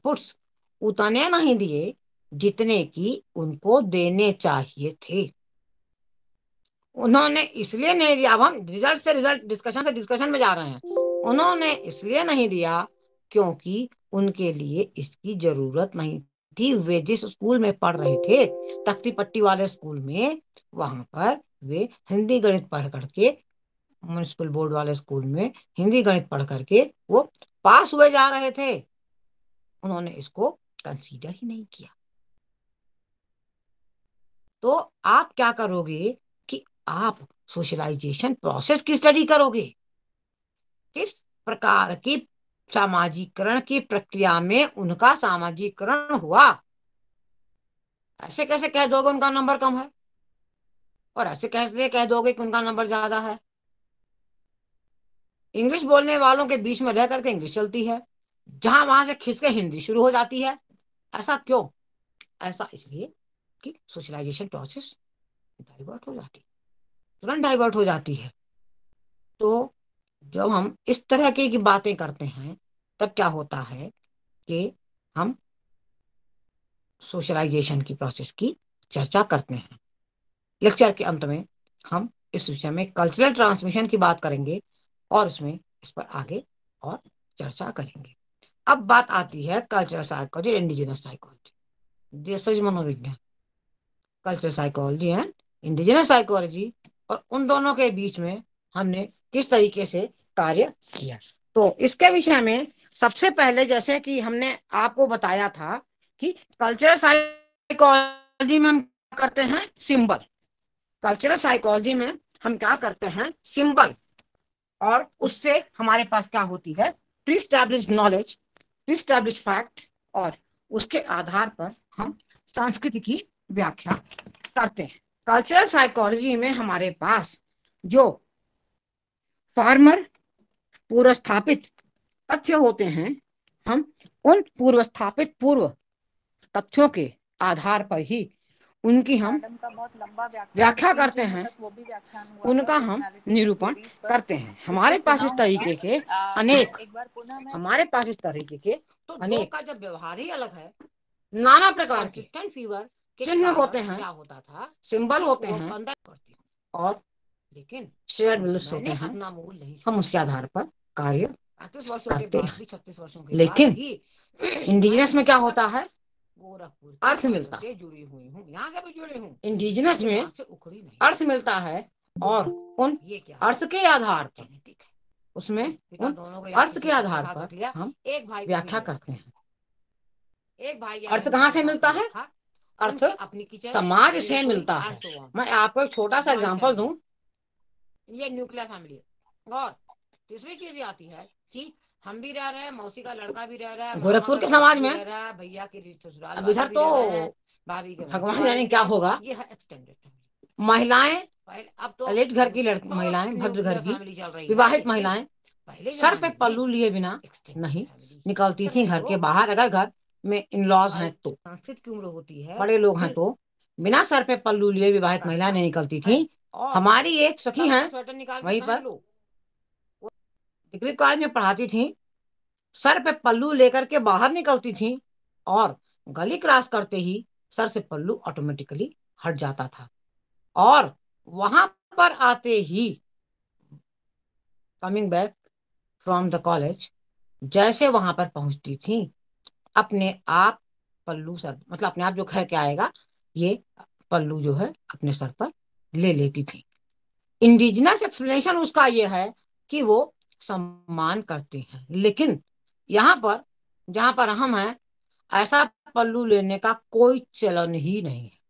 Inputs उतने नहीं दिए जितने की उनको देने चाहिए थे। उन्होंने इसलिए नहीं दिया, अब हम रिज़ल्ट से रिज़ल्ट डिस्कशन से डिस्कशन में जा रहे हैं। उन्होंने इसलिए नहीं दिया क्योंकि उनके लिए इसकी ज़रूरत नहीं थी। वे जिस स्कूल में पढ़ रहे थे तख्ती पट्टी वाले स्कूल में, वहाँ पर वे हिंदी गणित पढ़ करके म्यूनिसिपल बोर्ड वाले स्कूल में हिंदी गणित पढ़ करके वो पास हुए जा रहे थे। उन्होंने इसको कंसीडर ही नहीं किया। तो आप क्या करोगे कि आप सोशलाइजेशन प्रोसेस की स्टडी करोगे? किस प्रकार की सामाजिकरण की प्रक्रिया में उनका सामाजिकरण हुआ? ऐसे कैसे कह दोगे उनका नंबर कम है? और ऐसे कैसे कह दोगे कि उनका नंबर ज़्यादा है? इंग्लिश बोलने वालों के बीच में रह करके इंग्लिश चलती है। जहाँ वहाँ से खिसके हिंदी शुरू हो जाती है। ऐसा क्यों? ऐसा इसलिए कि सोशलाइजेशन प्रोसेस डाइवर्ट हो जाती तुरंत डाइवर्ट हो जाती है। तो जब हम इस तरह की, की बातें करते हैं तब क्या होता है कि हम सोशलाइजेशन की प्रोसेस की चर्चा करते हैं। लेक्चर के अंत में हम इस विषय में कल्चरल ट्रांसमिशन की बात करेंगे और उसमें इस पर आगे और चर्चा करेंगे। अब बात आती है कल्चरल साइकोलॉजी इंडिजिनस साइकोलॉजी मनोविज्ञान। Cultural psychology and indigenous psychology और उन दोनों के बीच में हमने किस तरीके से कार्य किया। तो इसके विषय में सबसे पहले जैसे कि हमने आपको बताया था कि कल्चरल साइकोलॉजी में हम करते हैं? सिंबल कल्चरल साइकोलॉजी में हम क्या करते हैं? सिंबल और उससे हमारे पास क्या होती है? Pre knowledge pre established fact और उसके आधार पर हम संस्कृति की व्याख्या करते हैं। कल्चरल साइकोलॉजी में हमारे पास जो फार्मर पूर्वस्थापित तथ्य होते हैं, हम उन पूर्वस्थापित पूर्व तथ्यों के आधार पर ही उनकी हम व्याख्या करते हैं। उनका हम निरूपण करते हैं। हमारे पास इस तरीके के अनेक हमारे पास इस तरीके के तो अनेक का जब व्यवहार ही अलग है नाना प्रकार के फीवर चिन्ह होते हैं क्या होता था सिंबल होते हैं और लेकिन शेयर होते हैं। नहीं हम उसके आधार पर कार्य करते हैं। छत्तीस वर्षों के लेकिन इंडिजिनस में क्या होता है? गोरखपुर अर्थ मिलता से जुड़ी हुई हूँ। यहाँ से भी जुड़ी हूँ। इंडिजिनस में उखड़ी नहीं। अर्थ मिलता है और उन ये क्या अर्थ के आधार पर उसमें उन अर्थ के आधार पर हम एक भाई व्याख्या करते हैं। एक भाई अर्थ कहाँ से मिलता है? अर्थ अपनी समाज से मिलता है। मैं आपको एक छोटा सा एग्ज़ाम्पल दूँ। ये न्यूक्लियर फैमिली और तीसरी चीज़ आती है कि हम भी रह रहे हैं मौसी का लड़का भी रह रहा है गोरखपुर के समाज में? भैया के ससुराल अब इधर तो भाभी के भगवान जाने क्या होगा? ये है एक्सटेंडेड महिलाएँ अब तो अलेट घर की लड़की महिलाएँ भद्र घर की विवाहित महिलाएँ सर पे पल्लू लिए बिना नहीं निकलती थी घर के बाहर अगर घर में इन लॉज हैं तो। की उम्र होती है बड़े लोग हैं तो। बिना सर पे पल्लू लिए विवाहित महिलाएँ नहीं निकलती थी। हमारी एक सखी है वहीं पर डिग्री कॉलेज में पढ़ाती थी, सर पे पल्लू लेकर के बाहर निकलती थी और गली क्रॉस करते ही सर से पल्लू ऑटोमेटिकली हट जाता था। और वहाँ पर आते ही coming back from the college जैसे वहाँ पर पहुँचती थी, अपने आप पल्लू सर मतलब अपने आप जो घर के आएगा, ये पल्लू जो है अपने सर पर ले लेती थी। इंडिजिनस एक्सप्लेनेशन उसका ये है कि वो सम्मान करते हैं। लेकिन यहाँ पर, जहाँ पर हम हैं, ऐसा पल्लू लेने का कोई चलन ही नहीं है।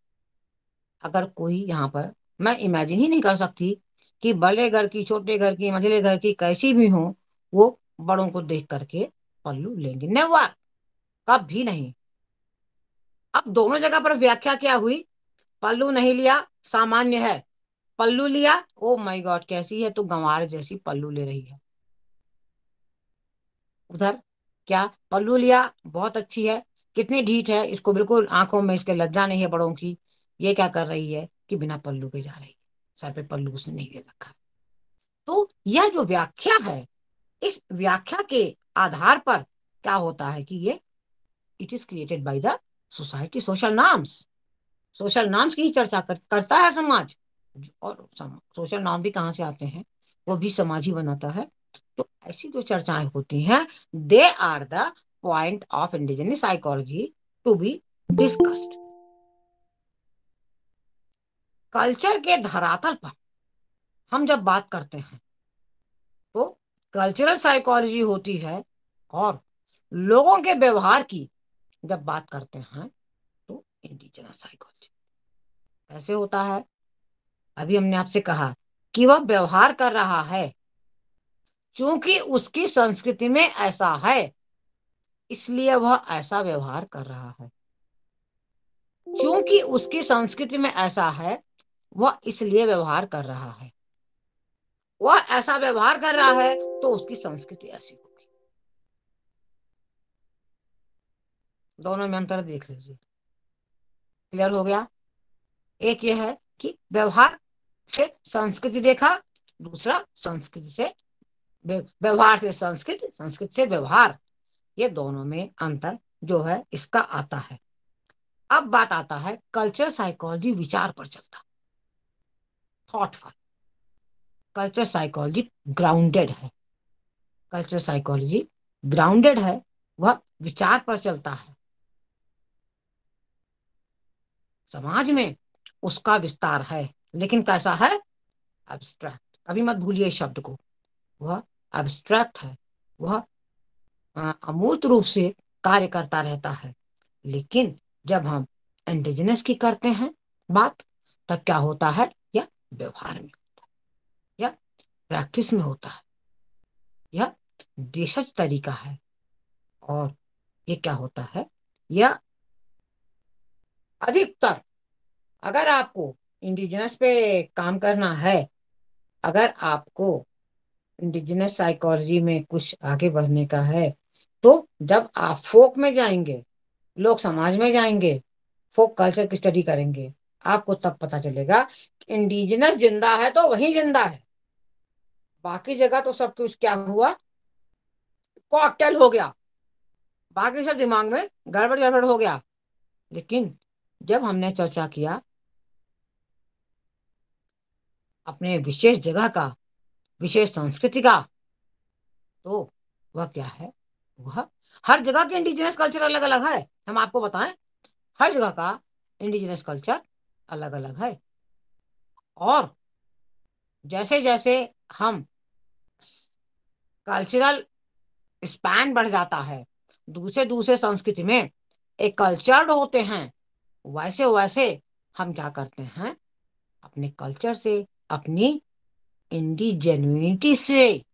अगर कोई यहाँ पर, मैं इमेजिन ही नहीं कर सकती कि बड़े घर की, छोटे घर की, मझले घर की कैसी भी हो, वो बड़ों को देख करके पल्लू लेंगे। नेवर कब भी नहीं। अब दोनों जगह पर व्याख्या क्या हुई? पल्लू नहीं लिया, सामान्य है। पल्लू लिया ओ माय गॉड कैसी है तो गंवार जैसी पल्लू ले रही है। उधर। क्या? पल्लू लिया बहुत अच्छी है। कितनी ढीठ है इसको बिल्कुल आँखों में इसके लज्जा नहीं है बड़ों की। ये क्या कर रही है कि बिना पल्लू के जा रही है। सर पे पल्लू उसने नहीं ले रखा। तो यह जो व्याख्या है इस व्याख्या के आधार पर क्या होता है कि ये it is created by the society social norms social norms की ही चर्चा कर, करता है समाज। और सोशल नॉर्म भी कहाँ से आते हैं? वो भी समाज ही बनाता है। तो ऐसी जो चर्चाएँ होती हैं। They are the point of indigenous psychology to be discussed culture के धरातल पर हम जब बात करते हैं तो कल्चरल साइकोलॉजी होती है और लोगों के व्यवहार की जब बात करते हैं तो इंडिजिनस साइकोलॉजी कैसे होता है? अभी हमने आपसे कहा कि वह व्यवहार कर रहा है क्योंकि उसकी संस्कृति में ऐसा है, इसलिए वह ऐसा व्यवहार कर रहा है। क्योंकि उसकी संस्कृति में ऐसा है, वह इसलिए व्यवहार कर रहा है। वह ऐसा व्यवहार कर रहा है तो उसकी संस्कृति ऐसी होगी। दोनों में अंतर देख लीजिए। क्लियर हो गया? एक यह है कि व्यवहार से संस्कृति देखा, दूसरा संस्कृति से व्यवहार से संस्कृत संस्कृत से व्यवहार। ये दोनों में अंतर जो है, इसका आता है। अब बात आता है कल्चर साइकोलॉजी विचार पर चलता। थॉटफुल कल्चर साइकोलॉजी ग्राउंडेड है। कल्चर साइकोलॉजी ग्राउंडेड है, वह विचार पर चलता है। समाज में उसका विस्तार है, लेकिन कैसा है? एब्स्ट्रैक्ट कभी मत भूलिए शब्द को। वह एब्स्ट्रैक्ट है, वह अमूर्त रूप से कार्य करता रहता है। लेकिन जब हम इंडिजिनस की करते हैं बात, तब क्या होता है? या व्यवहार में होता है या प्रैक्टिस में होता है या देशज तरीका है। और ये क्या होता है? या अधिकतर अगर आपको इंडिजिनस पे काम करना है, अगर आपको इंडिजिनस साइकोलॉजी में कुछ आगे बढ़ने का है। तो जब आप फोक में जाएँगे, लोग समाज में जाएँगे फोक कल्चर की स्टडी करेंगे, आपको तब पता चलेगा कि इंडिजिनस ज़िंदा है तो वही ज़िंदा है। बाकी जगह तो सब कुछ क्या हुआ? कॉकटेल हो गया। बाकी सब दिमाग में गड़बड़ गड़बड़ हो गया। लेकिन जब हमने चर्चा किया अपने विशेष जगह का विशेष संस्कृति का। तो वह क्या है? वह हर जगह के इंडिजिनस कल्चर अलग अलग है। हम आपको बताएँ, हर जगह का इंडिजिनस कल्चर अलग अलग है। और जैसे जैसे हम कल्चरल स्पैन बढ़ जाता है दूसरे दूसरे संस्कृति में एक कल्चर्ड होते हैं वैसे वैसे हम क्या करते हैं? अपने कल्चर से, अपनी इंडिजेन्यूनिटी से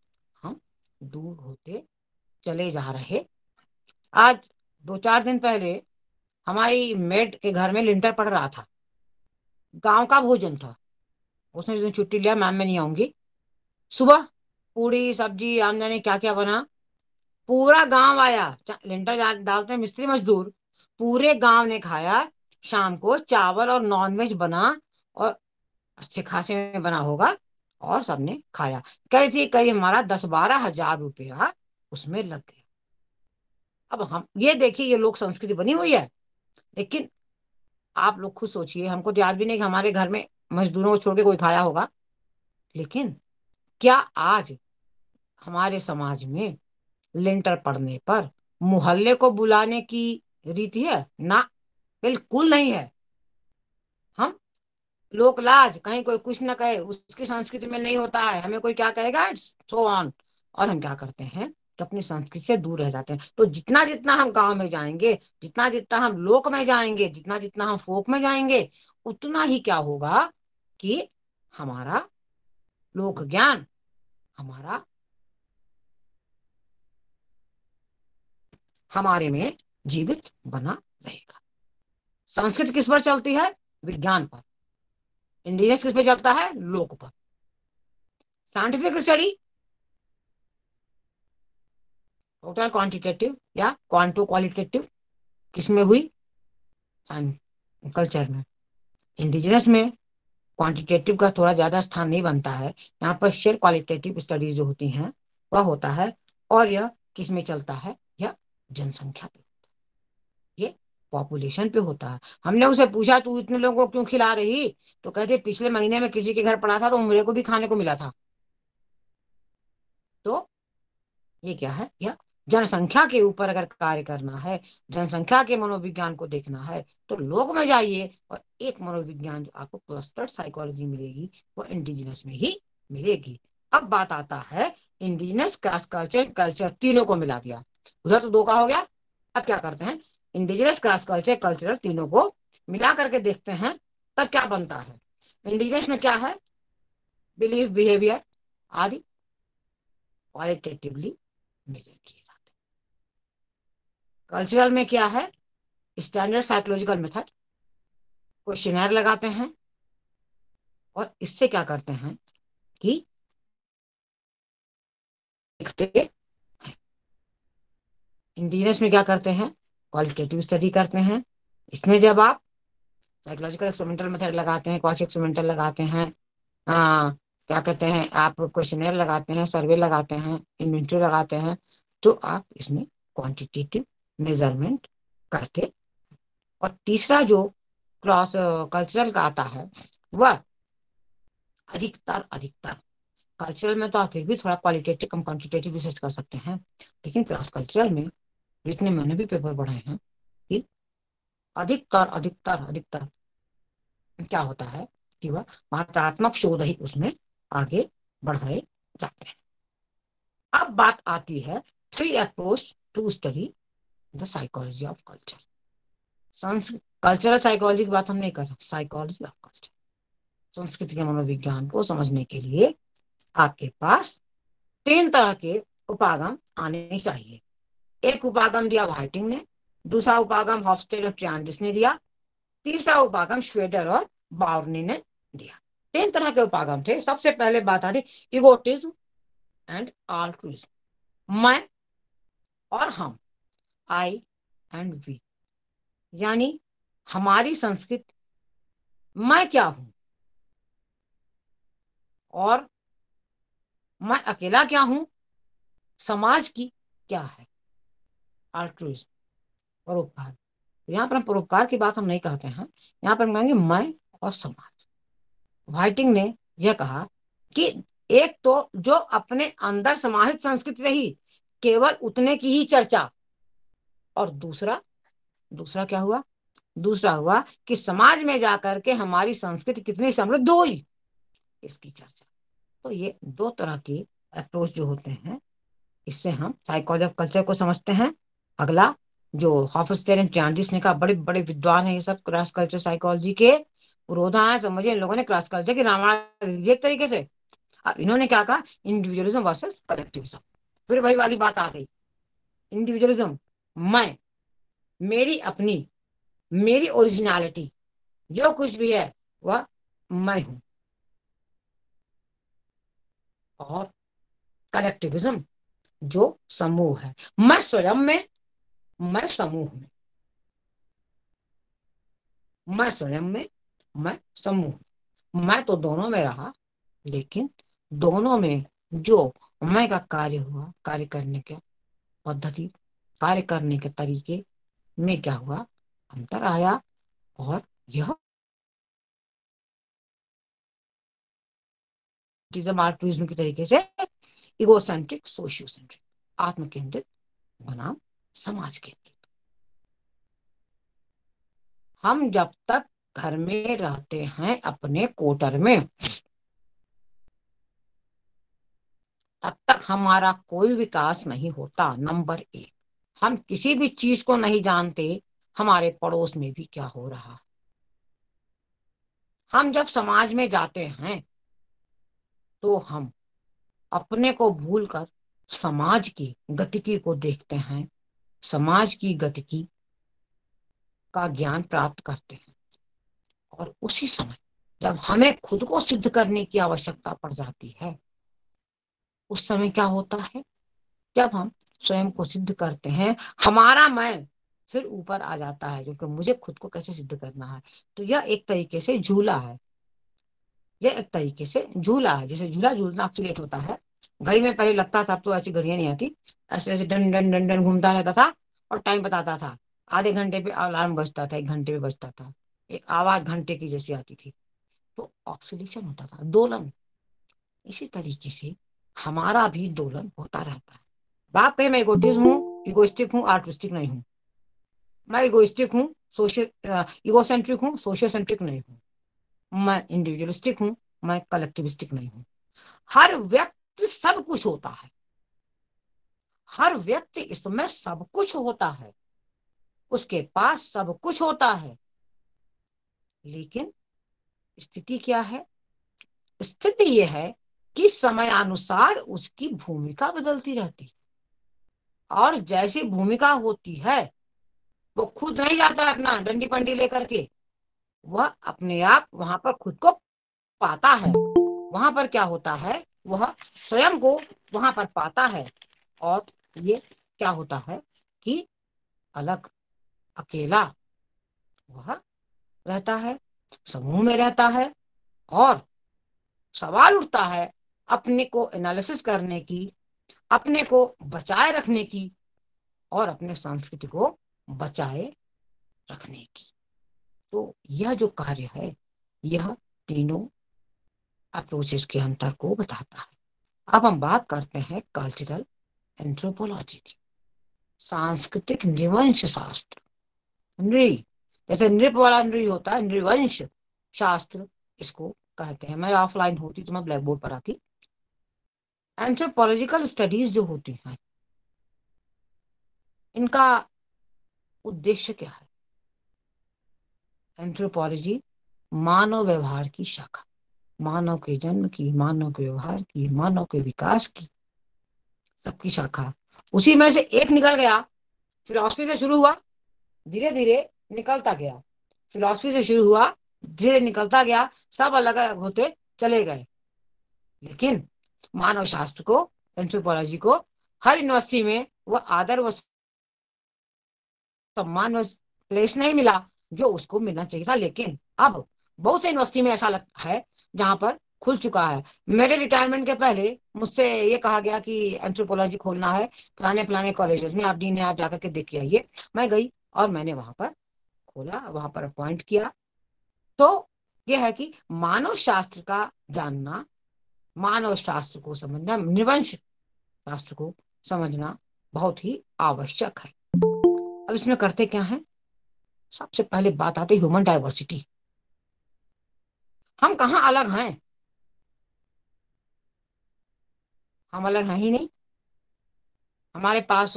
हम दूर होते चले जा रहे। आज दो चार दिन पहले हमारी मेड के घर में लिंटर पड़ रहा था। गाँव का भोजन था। उसने जिस छुट्टी लिया, मैम मैं नहीं आऊँगी। सुबह पूड़ी, सब्ज़ी आम जाने क्या क्या बना। पूरा गाँव आया। लिंटर डालते मिस्त्री मजदूर। पूरे गाँव ने खाया। शाम को चावल और नॉनवेज बना और अच्छे खासे में बना होगा। और सबने खाया। कह थी करीब हमारा दस बारह हज़ार रुपया उसमें लग गया। अब हम, ये देखिए, ये लोक संस्कृति बनी हुई है। लेकिन आप लोग खुद सोचिए, हमको तो याद भी नहीं कि हमारे घर में मजदूरों को छोड़ के कोई खाया होगा। लेकिन क्या आज हमारे समाज में लिंटर पड़ने पर मोहल्ले को बुलाने की रीति है? ना, बिल्कुल नहीं है। लोक लाज, कहीं कोई कुछ ना कहे, उसकी संस्कृति में नहीं होता है। हमें कोई क्या कहेगा? सो ऑन और हम क्या करते हैं? कि अपनी संस्कृति से दूर रह जाते हैं। तो जितना जितना हम गाँव में जाएँगे, जितना जितना हम लोक में जाएँगे, जितना जितना हम फोक में जाएँगे, उतना ही क्या होगा कि हमारा लोक ज्ञान, हमारा, हमारे में जीवित बना रहेगा। संस्कृत किस पर चलती है? विज्ञान पर। इंडियंस किस पर चलता है? लोक पर। साइंटिफिक स्टडी टोटल क्वांटिटेटिव या क्वांटो क्वालिटेटिव किसमें हुई? कल्चर में। इंडिजिनस में क्वांटिटेटिव का थोड़ा ज़्यादा स्थान नहीं बनता है। यहाँ पर शेयर क्वालिटेटिव स्टडीज़ जो होती हैं, वह होता है और यह किसमें चलता है? यह जनसंख्या पे। पॉपुलेशन पे होता है। हमने उसे पूछा, तू इतने लोगों को क्यों खिला रही? तो कहते, पिछले महीने में किसी के घर पड़ा था तो मेरे को भी खाने को मिला था। तो ये क्या है? यह जनसंख्या के ऊपर अगर कार्य करना है, जनसंख्या के मनोविज्ञान को देखना है तो लोग में जाइए और एक मनोविज्ञान जो आपको क्लस्टर्ड साइकोलॉजी मिलेगी, वो इंडिजिनस में ही मिलेगी। अब बात आता है इंडिजिनस क्रॉस कल्चर कल्चर तीनों को मिला दिया। उधर तो दो का हो गया। अब क्या करते हैं? इंडिजिनस क्रॉस कल्चर कल्चर तीनों को मिला करके देखते हैं, तब क्या बनता है? इंडिजिनस में क्या है? बिलीव बिहेवियर आदि क्वालिटेटिवली मेजर किए जाते कल्चरल में क्या है? स्टैंडर्ड साइकोलॉजिकल मेथड क्वेश्चनर लगाते हैं और इससे क्या करते हैं कि इंडिजिनस में क्या करते हैं? क्वालिटेटिव स्टडी करते हैं। इसमें जब आप साइकोलॉजिकल एक्सपेरिमेंटल मेथड लगाते हैं क्वास एक्सपेरिमेंटल लगाते हैं आ, क्या कहते हैं आप क्वेश्चनर लगाते हैं सर्वे लगाते हैं इन्वेंट्री लगाते हैं तो आप इसमें क्वांटिटेटिव मेज़रमेंट करते और तीसरा जो क्रॉस कल्चरल का आता है वह अधिकतर अधिकतर कल्चरल में तो आप फिर भी थोड़ा क्वालिटेटिव कम क्वांटिटेटिव रिसर्च कर सकते हैं। लेकिन क्रॉस कल्चरल में जितने मैंने भी पेपर पढ़े हैं कि अधिकतर अधिकतर अधिकतर क्या होता है कि वह मात्रात्मक शोध ही उसमें आगे बढ़ाए जाते हैं। अब बात आती है three approach to study the psychology of culture cultural psychology की बात हम नहीं कर रहे साइकोलॉजी ऑफ़ कल्चर संस्कृति के मनोविज्ञान को समझने के लिए आपके पास तीन तरह के उपागम आने चाहिए। एक उपागम दिया वाइटिंग ने, दूसरा उपागम हॉस्टेल और ट्रियांडिस ने दिया, तीसरा उपागम श्वेडर और बाउरनी ने दिया। तीन तरह के उपागम थे। सबसे पहले बात आती इगोटिज्म एंड आल्ट्रुइज्म मैं और हम आई एंड वी यानी हमारी संस्कृति, मैं क्या हूँ? और मैं अकेला क्या हूँ? समाज की क्या है? आल्ट्रुइज्म परोपकार। यहाँ पर हम परोपकार की बात हम नहीं कहते हैं। यहाँ पर हम कहेंगे, मैं और समाज। वाइटिंग ने यह कहा कि एक तो जो अपने अंदर समाहित संस्कृति रही, केवल उतने की ही चर्चा। और दूसरा दूसरा क्या हुआ? दूसरा हुआ कि समाज में जाकर के हमारी संस्कृति कितनी समृद्ध हुई, इसकी चर्चा। तो ये दो तरह के अप्रोच जो होते हैं, इससे हम साइकोलॉजी ऑफ़ कल्चर को समझते हैं। अगला, जो हॉफस्टेर ट्रांडिस ने कहा, बड़े बड़े विद्वान है ये सब क्रॉस कल्चर साइकोलॉजी के। पुरोधा है समझिए इन लोगों ने क्रॉस कल्चर की रामायण एक तरीके से। अब इन्होंने क्या कहा? इंडिविजुअलिज्म वर्सेस कलेक्टिविज्म फिर वही वाली बात आ गई। इंडिविजुअलिज्म मैं, मेरी अपनी, मेरी ओरिजिनलिटी जो कुछ भी है, वह मैं हूँ। और कलेक्टिविज्म जो समूह है। मैं स्वयं में मैं समूह में मैं स्वयं में मैं समूह मैं तो दोनों में रहा लेकिन दोनों में जो मैं का कार्य हुआ कार्य करने के पद्धति कार्य करने के तरीके में क्या हुआ अंतर आया और यह आर्टूरिज्म के तरीके से इगोसेंट्रिक सोशियोसेंट्रिक आत्म केंद्रित बनाम समाज केंद्रित हम जब तक घर में रहते हैं, अपने कोटर में, तब तक हमारा कोई विकास नहीं होता नंबर एक। हम किसी भी चीज़ को नहीं जानते, हमारे पड़ोस में भी क्या हो रहा। हम जब समाज में जाते हैं तो हम अपने को भूलकर समाज की गतिकी को देखते हैं समाज की गतिकी का ज्ञान प्राप्त करते हैं। और उसी समय जब हमें खुद को सिद्ध करने की आवश्यकता पड़ जाती है, उस समय क्या होता है? जब हम स्वयं को सिद्ध करते हैं, हमारा मैं फिर ऊपर आ जाता है, क्योंकि मुझे खुद को कैसे सिद्ध करना है? तो यह एक तरीके से झूला है। यह एक तरीके से झूला है। जैसे झूला झूलना एक्सीलेट होता है। घड़ी में पहले लगता था, अब तो ऐसी घड़ियाँ नहीं आती। ऐसे ऐसे डन डन डन डन घूमता रहता था और टाइम बताता था। आधे घंटे पे अलार्म बजता था, एक घंटे पे बजता था। एक आवाज़ घंटे की जैसी आती थी। तो ऑक्सीडेशन होता था, दोलन। इसी तरीके से हमारा भी दोलन होता रहता है। बाप कहे मैं इगोटिज्म हूँ इगोस्टिक हूँ आर्टिस्टिक नहीं हूँ। मैं इगोइस्टिक हूँ सोशल इगोसेंट्रिक हूँ सोशल सेंट्रिक नहीं हूँ। मैं इंडिविजुअलिस्टिक हूँ, मैं कलेक्टिविस्टिक नहीं हूँ। हर व्यक्ति सब कुछ होता है। हर व्यक्ति इसमें सब कुछ होता है। उसके पास सब कुछ होता है। लेकिन स्थिति क्या है? स्थिति यह है कि समयानुसार उसकी भूमिका बदलती रहती है। और जैसी भूमिका होती है, वो खुद नहीं जाता अपना डंडी पंडी लेकर के। वह अपने आप वहाँ पर खुद को पाता है। वहाँ पर क्या होता है? वह स्वयं को वहाँ पर पाता है। और ये क्या होता है कि अलग, अकेला, वह रहता है, समूह में रहता है और सवाल उठता है अपने को एनालिसिस करने की, अपने को बचाए रखने की और अपने संस्कृति को बचाए रखने की। तो यह जो कार्य है, यह तीनों अप्रोचेस के अंतर को बताता है। अब हम बात करते हैं कल्चरल एंथ्रोपोलॉजी सांस्कृतिक निवंश शास्त्र नृ जैसे नृप वाला नृ होता है, नृवंश शास्त्र, इसको कहते हैं। मैं ऑफलाइन होती तो मैं ब्लैक बोर्ड पर आती। एंथ्रोपोलॉजिकल स्टडीज़ जो होती हैं, इनका उद्देश्य क्या है? एंथ्रोपोलॉजी मानव व्यवहार की शाखा। मानव के जन्म की, मानव के व्यवहार की, मानव के विकास की। सबकी शाखा। उसी में से एक निकल गया, फिलोसफी से शुरू हुआ धीरे धीरे निकलता गया। फिलोसफी से शुरू हुआ धीरे निकलता गया, सब अलग अलग होते चले गए। लेकिन मानव शास्त्र को एंथ्रोपोलॉजी को, हर यूनिवर्सिटी में वह आदर व सम्मान व प्लेस नहीं मिला, जो उसको मिलना चाहिए था। लेकिन अब बहुत से यूनिवर्सिटी में ऐसा लगता है, जहाँ पर खुल चुका है। मेरे रिटायरमेंट के पहले मुझसे ये कहा गया कि एंथ्रोपोलॉजी खोलना है, पुराने पुराने कॉलेजेस में आप डी ने आप जाकर के देख के आइए। मैं गई और मैंने वहाँ पर खोला, वहाँ पर अपॉइंट किया। तो यह है कि मानव शास्त्र का जानना मानव शास्त्र को समझना, निवंश शास्त्र को समझना बहुत ही आवश्यक है। अब इसमें करते क्या है? सबसे पहले बात आती ह्यूमन डाइवर्सिटी हम कहा अलग हैं? हम अलग हैं ही नहीं। हमारे पास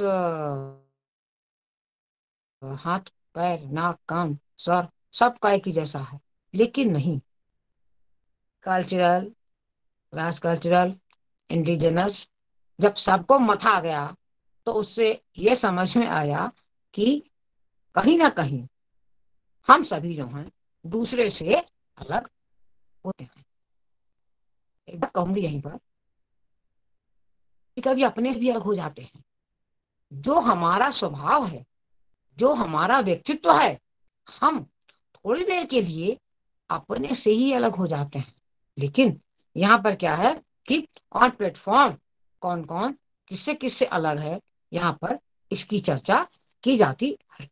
हाथ, पैर, नाक, कान, सर सब का एक ही जैसा है, लेकिन नहीं। कल्चरल क्लास कल्चरल, इंडिजिनस, जब सबको मथा गया तो उससे ये समझ में आया कि कहीं ना कहीं हम सभी जो हैं, दूसरे से अलग होते हैं। एक बात कहूँगी यहीं पर कभी अपने से भी अलग हो जाते हैं। जो हमारा स्वभाव है, जो हमारा व्यक्तित्व है, हम थोड़ी देर के लिए अपने से ही अलग हो जाते हैं। लेकिन यहाँ पर क्या है कि ऑन प्लेटफॉर्म कौन कौन किससे किससे अलग है, यहाँ पर इसकी चर्चा की जाती है।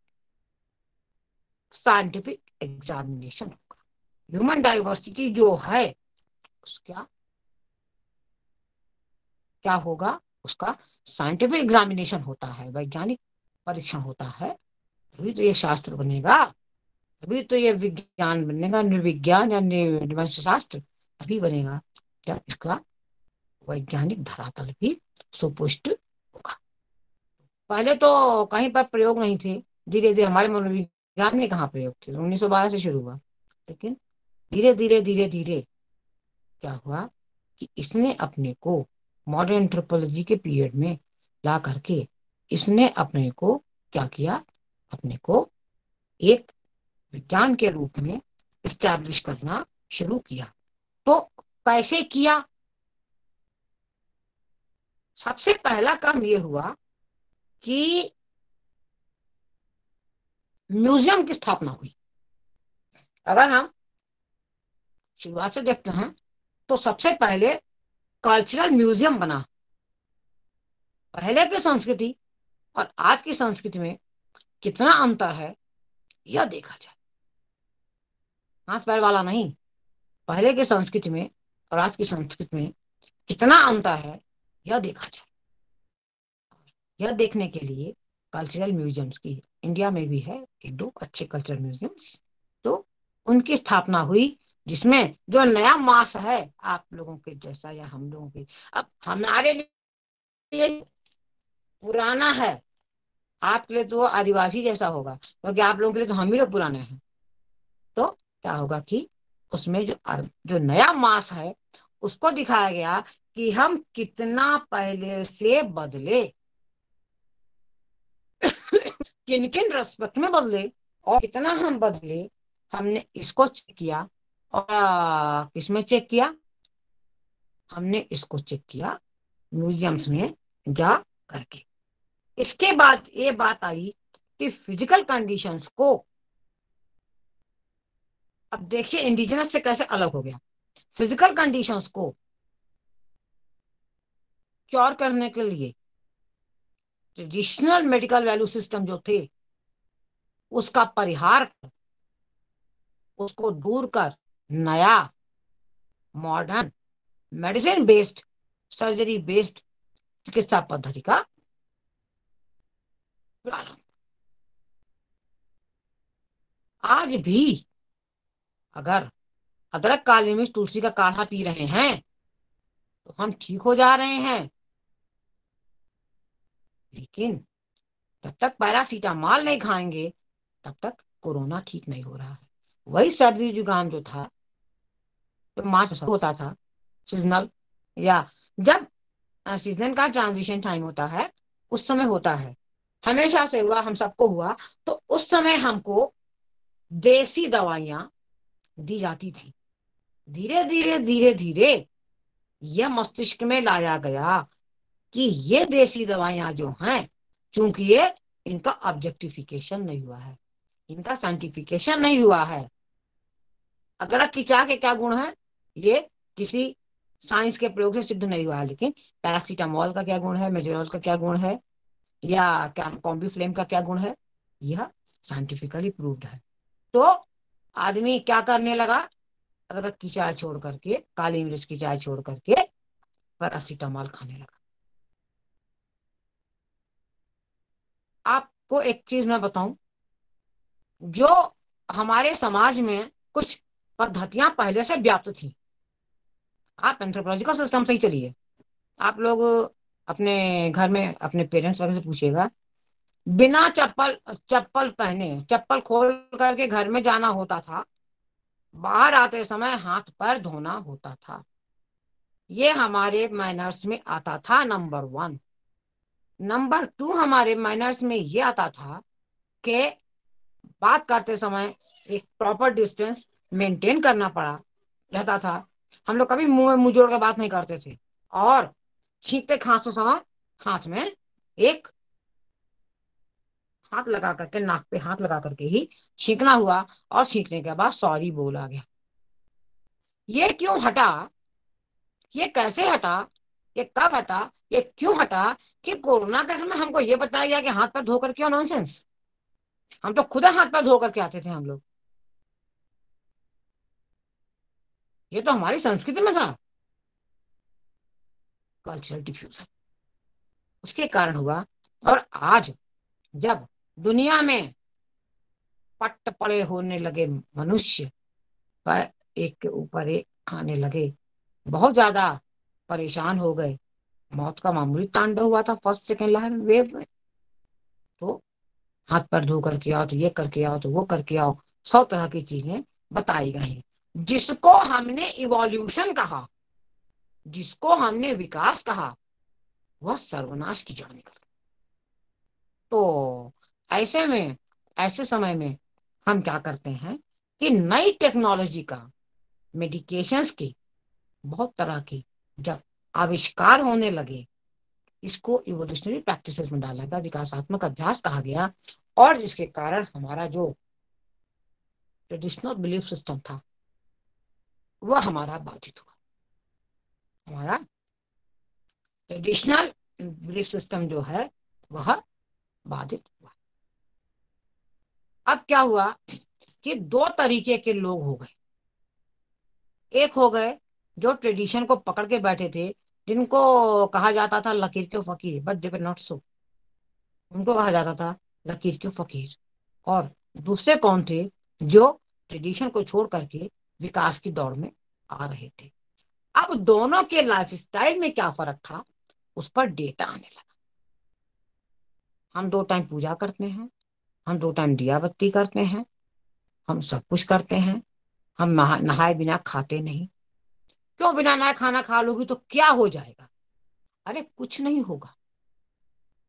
साइंटिफिक एग्जामिनेशन होगा। ह्यूमन डाइवर्सिटी जो है, उसका क्या होगा? उसका साइंटिफिक एग्जामिनेशन होता है, वैज्ञानिक परीक्षण होता है, तभी तो ये शास्त्र बनेगा। तभी तो ये विज्ञान बनेगा, निर्विज्ञान या निर्वंश शास्त्र तभी बनेगा। क्या इसका वैज्ञानिक धरातल भी सुपुष्ट होगा? पहले तो कहीं पर प्रयोग नहीं थे। धीरे धीरे हमारे मनोविज्ञान में कहाँ प्रयोग थे? उन्नीस सौ बारह से शुरू हुआ। लेकिन धीरे धीरे धीरे धीरे क्या हुआ कि इसने अपने को मॉडर्न एंथ्रोपोलॉजी के पीरियड में ला करके इसने अपने को क्या किया? अपने को एक विज्ञान के रूप में स्टैब्लिश करना शुरू किया। तो कैसे किया? सबसे पहला काम यह हुआ कि म्यूज़ियम की स्थापना हुई। अगर हम शुरुआत से देखते हैं तो सबसे पहले कल्चरल म्यूज़ियम बना। पहले की संस्कृति और आज की संस्कृति में कितना अंतर है, यह देखा जाए। हाथ पैर वाला नहीं, पहले के संस्कृति में और आज की संस्कृति में कितना अंतर है, यह देखा जाए। यह देखने के लिए कल्चरल म्यूजियम्स की, इंडिया में भी है एक दो अच्छे कल्चरल म्यूजियम्स तो उनकी स्थापना हुई जिसमें जो नया मास है आप लोगों के जैसा या हम लोगों के। अब हमारे लिए पुराना है। आपके लिए तो वो आदिवासी जैसा होगा, क्योंकि आप लोगों के लिए तो हम ही लोग पुराने हैं। तो क्या होगा कि उसमें जो जो नया मास है, उसको दिखाया गया कि हम कितना पहले से बदले। किन किन रेस्पेक्ट में बदले और कितना हम बदले, हमने इसको चेक किया। और किसमें चेक किया? हमने इसको चेक किया म्यूजियम्स में जा करके। इसके बाद ये बात आई कि फ़िज़िकल कंडीशंस को अब देखिए इंडिजिनस से कैसे अलग हो गया। फ़िज़िकल कंडीशंस को क्योर करने के लिए ट्रेडिशनल मेडिकल वैल्यू सिस्टम जो थे, उसका परिहार कर, उसको दूर कर नया modern medicine based surgery based चिकित्सा पद्धति का प्रारंभ। आज भी अगर अदरक काली मिर्च तुलसी का काढ़ा पी रहे हैं तो हम ठीक हो जा रहे हैं। लेकिन जब तक पैरासीटामॉल नहीं खाएँगे, तब तक कोरोना ठीक नहीं हो रहा है। वही सर्दी जुकाम जो था मार्च होता था सीजनल या जब सीज़न का ट्रांजिशन टाइम होता है, उस समय होता है। हमेशा से हुआ, हम सबको हुआ तो उस समय हमको देसी दवाइयाँ दी जाती थी। धीरे धीरे धीरे धीरे यह मस्तिष्क में लाया गया कि ये देसी दवाइयाँ जो हैं, चूँकि ये इनका ऑब्जेक्टिफिकेशन नहीं हुआ है। इनका साइंटिफिकेशन नहीं हुआ है। अदरक की चाह के क्या गुण है? ये किसी साइंस के प्रयोग से सिद्ध नहीं हुआ है, लेकिन पैरासीटामोल का क्या गुण है मेजोरॉल का क्या गुण है, या कॉम्बी का क्या गुण है, यह साइंटिफिकली प्रूव्ड है। तो आदमी क्या करने लगा? अदरक की चाय छोड़ करके, काली मिर्च की चाय छोड़ करके पैरासीटामोल खाने लगा। आपको एक चीज़ मैं बताऊँ, जो हमारे समाज में कुछ पद्धतियाँ पहले से व्याप्त थी। आप एंथ्रोपोलॉजिकल सिस्टम से ही चलिए। आप लोग अपने घर में अपने पेरेंट्स वगैरह से पूछिएगा। बिना चप्पल चप्पल पहने, चप्पल खोल करके घर में जाना होता था। बाहर आते समय हाथ पर धोना होता था। ये हमारे माइनर्स में आता था नंबर वन नंबर टू हमारे माइनर्स में ये आता था कि बात करते समय एक प्रॉपर डिस्टेंस मेंटेन करना पड़ा, रहता था। हम लोग कभी मुँह में मुँह जोड़ के बात नहीं करते थे। और छींकते खांसते समय हाथ में एक हाथ लगा करके, नाक पे हाथ लगा करके ही छींकना हुआ और छींकने के बाद सॉरी बोला गया। ये क्यों हटा? ये कैसे हटा? ये कब हटा? ये क्यों हटा कि कोरोना के समय हमको ये बताया गया कि हाथ पर धोकर क्यों नॉनसेंस हम तो खुद हाथ पर धोकर के आते थे हम लोग। ये तो हमारी संस्कृति में था। कल्चरल डिफ्यूजन उसके कारण हुआ। और आज जब दुनिया में पट पड़े होने लगे मनुष्य, पर एक के ऊपर एक आने लगे, बहुत ज़्यादा परेशान हो गए। मौत का मामूली तांडव हुआ था फ़र्स्ट, सेकेंड लहर वेव में। तो हाथ पर धो करके आओ तो ये करके आओ तो वो करके आओ, सौ तरह की चीज़ें बताई गई जिसको हमने इवोल्यूशन कहा, जिसको हमने विकास कहा, वह सर्वनाश की जड़ निकल तो ऐसे में, ऐसे समय में हम क्या करते हैं कि नई टेक्नोलॉजी का मेडिकेशंस की, बहुत तरह की जब आविष्कार होने लगे, इसको इवोल्यूशनरी प्रैक्टिसेस में डाला गया, विकासात्मक अभ्यास कहा गया, और जिसके कारण हमारा जो ट्रेडिशनल बिलीफ सिस्टम था वह हमारा बाधित हुआ। हमारा ट्रेडिशनल बिलीफ सिस्टम जो है, वह बाधित हुआ। अब क्या हुआ कि दो तरीके के लोग हो गए। एक हो गए जो ट्रेडिशन को पकड़ के बैठे थे, जिनको कहा जाता था लकीर के फकीर बट दे नॉट सो उनको कहा जाता था लकीर के फकीर। और दूसरे कौन थे जो ट्रेडिशन को छोड़ करके विकास की दौड़ में आ रहे थे। अब दोनों के लाइफ स्टाइल में क्या फ़र्क था? उस पर डेटा आने लगा। हम दो टाइम पूजा करते हैं, हम दो टाइम दिया बत्ती करते हैं, हम सब कुछ करते हैं, हम नहाए बिना खाते नहीं। क्यों बिना नहाए खाना खा लोगी तो क्या हो जाएगा? अरे कुछ नहीं होगा।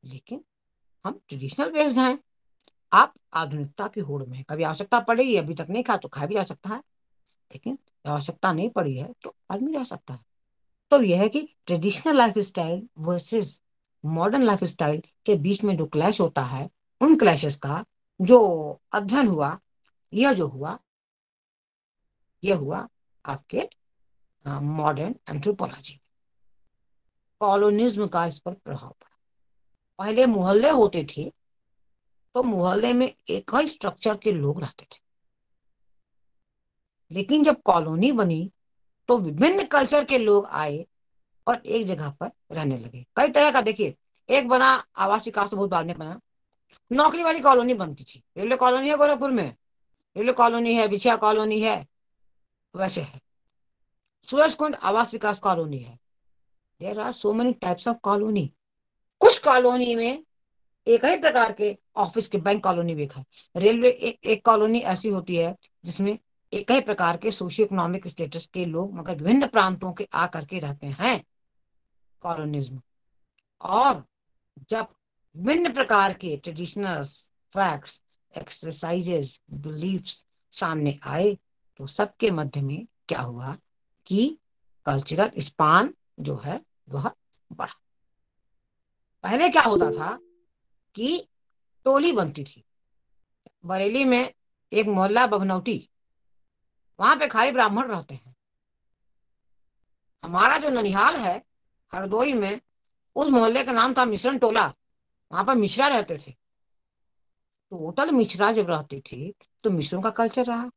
लेकिन हम ट्रेडिशनल बेस्ड हैं। आप आधुनिकता की होड़ में कभी आवश्यकता पड़ेगी अभी तक नहीं खा तो खा भी जा सकता है। लेकिन आवश्यकता नहीं पड़ी है तो आदमी जा सकता है। तो यह है कि traditional lifestyle versus modern lifestyle के बीच में जो क्लैश होता है, उन क्लैशेस का जो अध्ययन हुआ, यह जो हुआ, यह हुआ आपके मॉडर्न एंथ्रोपोलॉजी कॉलोनिज्म का इस पर प्रभाव पड़ा। पहले मोहल्ले होते थे तो मोहल्ले में एक ही स्ट्रक्चर के लोग रहते थे। लेकिन जब कॉलोनी बनी तो विभिन्न कल्चर के लोग आए और एक जगह पर रहने लगे। कई तरह का देखिए एक बना आवास विकास तो बहुत बाद में बना। नौकरी वाली कॉलोनी बनती थी। रेलवे कॉलोनी है गोरखपुर में। रेलवे कॉलोनी है बिछिया कॉलोनी है वैसे है। सूरज कुंड आवास विकास कॉलोनी है। There are so many types of colony. कुछ कॉलोनी में एक ही प्रकार के ऑफ़िस के बैंक कॉलोनी भी है। रेलवे एक, एक कॉलोनी ऐसी होती है जिसमें एक ही प्रकार के सोशियो इकोनॉमिक स्टेटस के लोग, मगर विभिन्न प्रांतों के आकर के रहते हैं कॉलोनिज्म और जब विभिन्न प्रकार के ट्रेडिशनल फैक्ट्स एक्सरसाइजेस बिलीफ्स सामने आए तो सबके मध्य में क्या हुआ कि कल्चरल स्पान जो है, वह बढ़ा। पहले क्या होता था कि टोली बनती थी। बरेली में एक मोहल्ला बभनौटी वहाँ पे खाली ब्राह्मण रहते हैं। हमारा जो ननिहाल है, हरदोई में, उस मोहल्ले का नाम था मिश्रण टोला। वहाँ पर मिश्रा रहते थे। टोटल मिश्रा जब रहते थे तो मिश्रों का कल्चर रहा।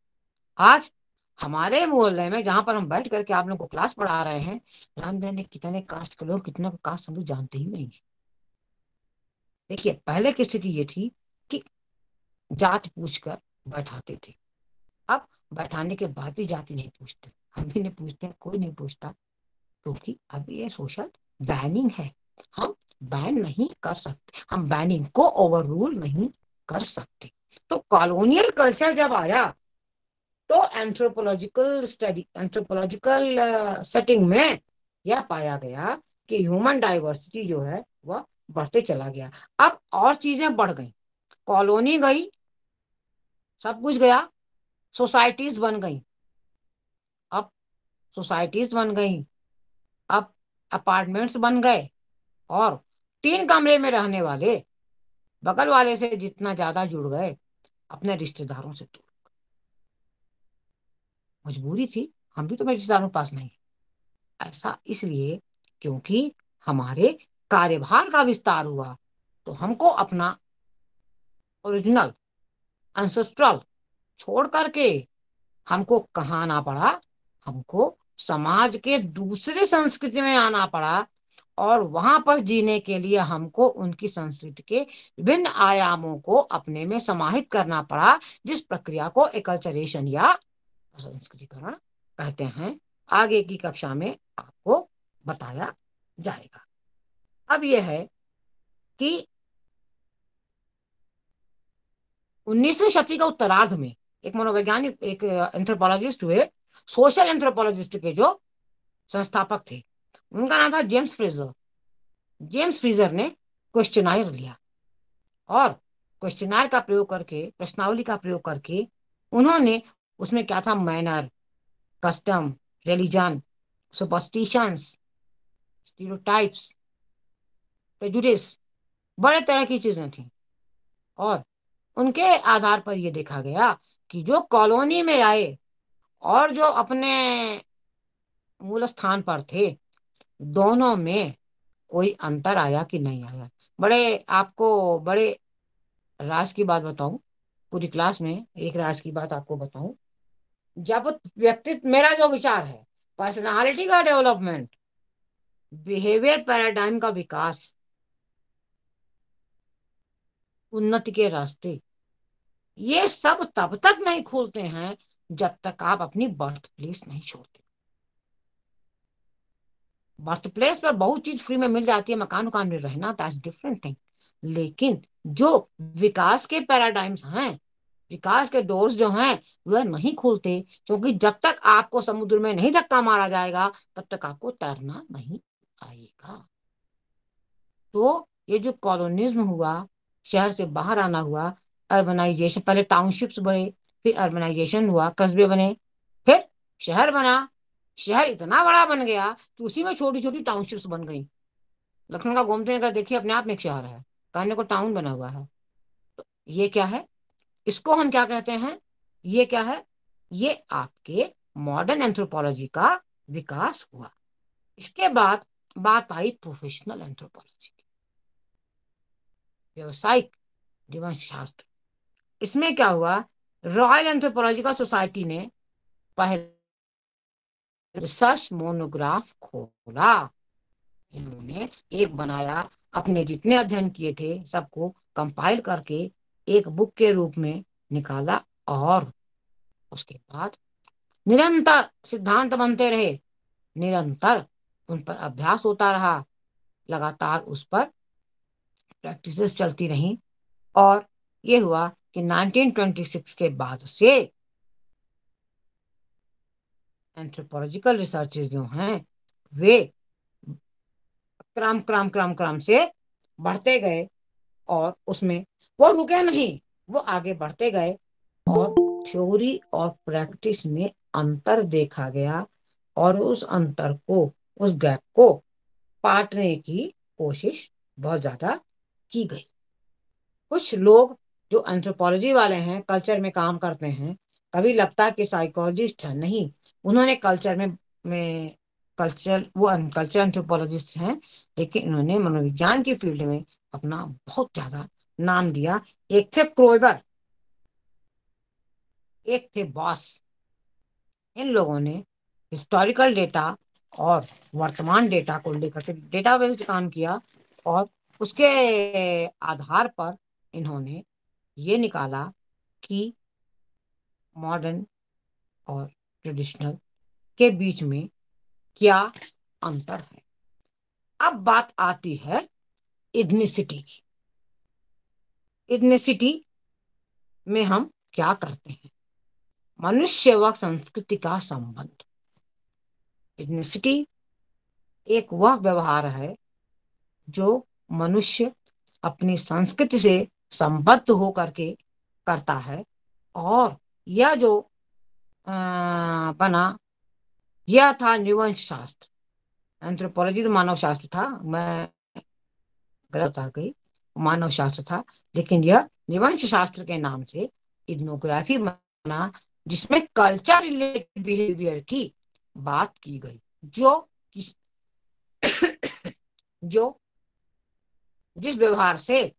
आज हमारे मोहल्ले में जहाँ पर हम बैठ करके आप लोगों को क्लास पढ़ा रहे हैं रामदेव ने कितने कास्ट के लोग, कितने कास्ट हम लोग जानते ही नहीं है। देखिए, पहले की स्थिति ये थी कि जात पूछकर बैठाते थे। अब बैठाने के बाद भी जाति नहीं पूछते। हम भी नहीं पूछते, कोई नहीं पूछता, क्योंकि तो अब ये सोशल बैनिंग है। हम बैन नहीं कर सकते। हम बैनिंग को ओवर रूल नहीं कर सकते। तो कॉलोनियल कल्चर जब आया तो एंथ्रोपोलॉजिकल स्टडी एंथ्रोपोलॉजिकल सेटिंग में यह पाया गया कि ह्यूमन डाइवर्सिटी जो है, वह बढ़ते चला गया। अब और चीज़ें बढ़ गई। कॉलोनी गई, सब कुछ गया सोसाइटीज बन गई। अब सोसाइटीज बन गई, अब अपार्टमेंट्स बन गए और तीन कमरे में रहने वाले बगल वाले से जितना ज़्यादा जुड़ गए, अपने रिश्तेदारों से दूर। मजबूरी थी, हम भी तो मेरे रिश्तेदारों के पास नहीं ऐसा इसलिए क्योंकि हमारे कार्यभार का विस्तार हुआ तो हमको अपना ओरिजिनल एंसेस्ट्रल छोड़ करके हमको कहा आना पड़ा? हमको समाज के दूसरे संस्कृति में आना पड़ा और वहाँ पर जीने के लिए हमको उनकी संस्कृति के विभिन्न आयामों को अपने में समाहित करना पड़ा, जिस प्रक्रिया को एकल्चरेशन या संस्कृतिकरण कहते हैं। आगे की कक्षा में आपको बताया जाएगा। अब यह है कि 19वीं शताब्दी का उत्तरार्ध में एक मनोवैज्ञानिक, एक एंथ्रोपोलॉजिस्ट हुए सोशल एंथ्रोपोलॉजिस्ट के जो संस्थापक थे। उनका नाम था जेम्स फ्रीजर जेम्स फ्रीजर ने क्वेश्चनायर लिया और क्वेश्चनायर का प्रयोग करके, प्रश्नावली का प्रयोग करके उन्होंने उसमें क्या था? Manner custom religion superstitions stereotypes prejudice बड़े तरह की चीज़ें थी। और उनके आधार पर यह देखा गया कि जो कॉलोनी में आए और जो अपने मूल स्थान पर थे, दोनों में कोई अंतर आया कि नहीं आया? बड़े, आपको बड़े राज की बात बताऊँ, पूरी क्लास में एक राज की बात आपको बताऊँ। जब व्यक्तित्व, मेरा जो विचार है पर्सनालिटी का डेवलपमेंट बिहेवियर पैराडाइम का विकास, उन्नति के रास्ते ये सब तब तक नहीं खुलते हैं जब तक आप अपनी बर्थ प्लेस नहीं छोड़ते। बर्थ प्लेस पर बहुत चीज़ फ्री में मिल जाती है, मकान उकान में रहना दैट्स डिफरेंट थिंग लेकिन जो विकास के पैराडाइम्स हैं, विकास के डोर्स जो हैं, वह नहीं खुलते, क्योंकि जब तक आपको समुद्र में नहीं धक्का मारा जाएगा, तब तक आपको तैरना नहीं आएगा। तो ये जो कॉलोनिज्म हुआ, शहर से बाहर आना हुआ अर्बनाइजेशन पहले टाउनशिप्स बने, फिर अर्बनाइजेशन हुआ, कस्बे बने, फिर शहर बना, शहर इतना बड़ा बन गया कि उसी में छोटी छोटी टाउनशिप्स बन गई। लखनऊ का गोमती नगर देखिए, अपने आप में एक शहर है कहने को टाउन बना हुआ है। तो ये क्या है? इसको हम क्या कहते हैं? ये क्या है? ये आपके मॉडर्न एंथ्रोपोलॉजी का विकास हुआ। इसके बाद बात आई प्रोफेशनल एंथ्रोपोलॉजी की। व्यवसायिक जीवन शास्त्र इसमें क्या हुआ? रॉयल एंथ्रोपोलॉजिकल सोसाइटी ने पहले रिसर्च मोनोग्राफ खोला। इन्होंने एक बनाया, अपने जितने अध्ययन किए थे, सबको कंपाइल करके एक बुक के रूप में निकाला और उसके बाद निरंतर सिद्धांत बनते रहे। निरंतर उन पर अभ्यास होता रहा। लगातार उस पर प्रैक्टिसेस चलती रही और ये हुआ कि 1926 के बाद से एंथ्रोपोलॉजिकल रिसर्चेज जो हैं, वे क्रम क्रम क्रम क्रम से बढ़ते गए और उसमें वो रुके नहीं, वो आगे बढ़ते गए और थ्योरी और प्रैक्टिस में अंतर देखा गया और उस अंतर को, उस गैप को पाटने की कोशिश बहुत ज़्यादा की गई। कुछ लोग जो एंथ्रोपोलॉजी वाले हैं कल्चर में काम करते हैं, कभी लगता है कि साइकोलॉजिस्ट है, नहीं। उन्होंने कल्चर में में कल्चर वो कल्चर एंथ्रोपोलॉजिस्ट हैं, लेकिन उन्होंने मनोविज्ञान की फ़ील्ड में अपना बहुत ज़्यादा नाम दिया। एक थे क्रोइबर एक थे बॉस इन लोगों ने हिस्टोरिकल डेटा और वर्तमान डेटा को लेकर के काम किया और उसके आधार पर इन्होंने ये निकाला कि मॉडर्न और ट्रेडिशनल के बीच में क्या अंतर है। अब बात आती है इग्निसिटी की। इग्निसिटी में हम क्या करते हैं? मनुष्य व संस्कृति का संबंध। इग्निसिटी एक वह व्यवहार है जो मनुष्य अपनी संस्कृति से संबद्ध होकर के करता है। और यह जो आ, बना यह था निवंश शास्त्र। एंथ्रोपोलॉजी तो मानव शास्त्र था। मैं गलत आ गई। मानव शास्त्र था। लेकिन यह निवंश शास्त्र के नाम से इग्नोग्राफी बना जिसमें कल्चर रिलेटेड बिहेवियर की बात की गई। जो किस जो जिस व्यवहार से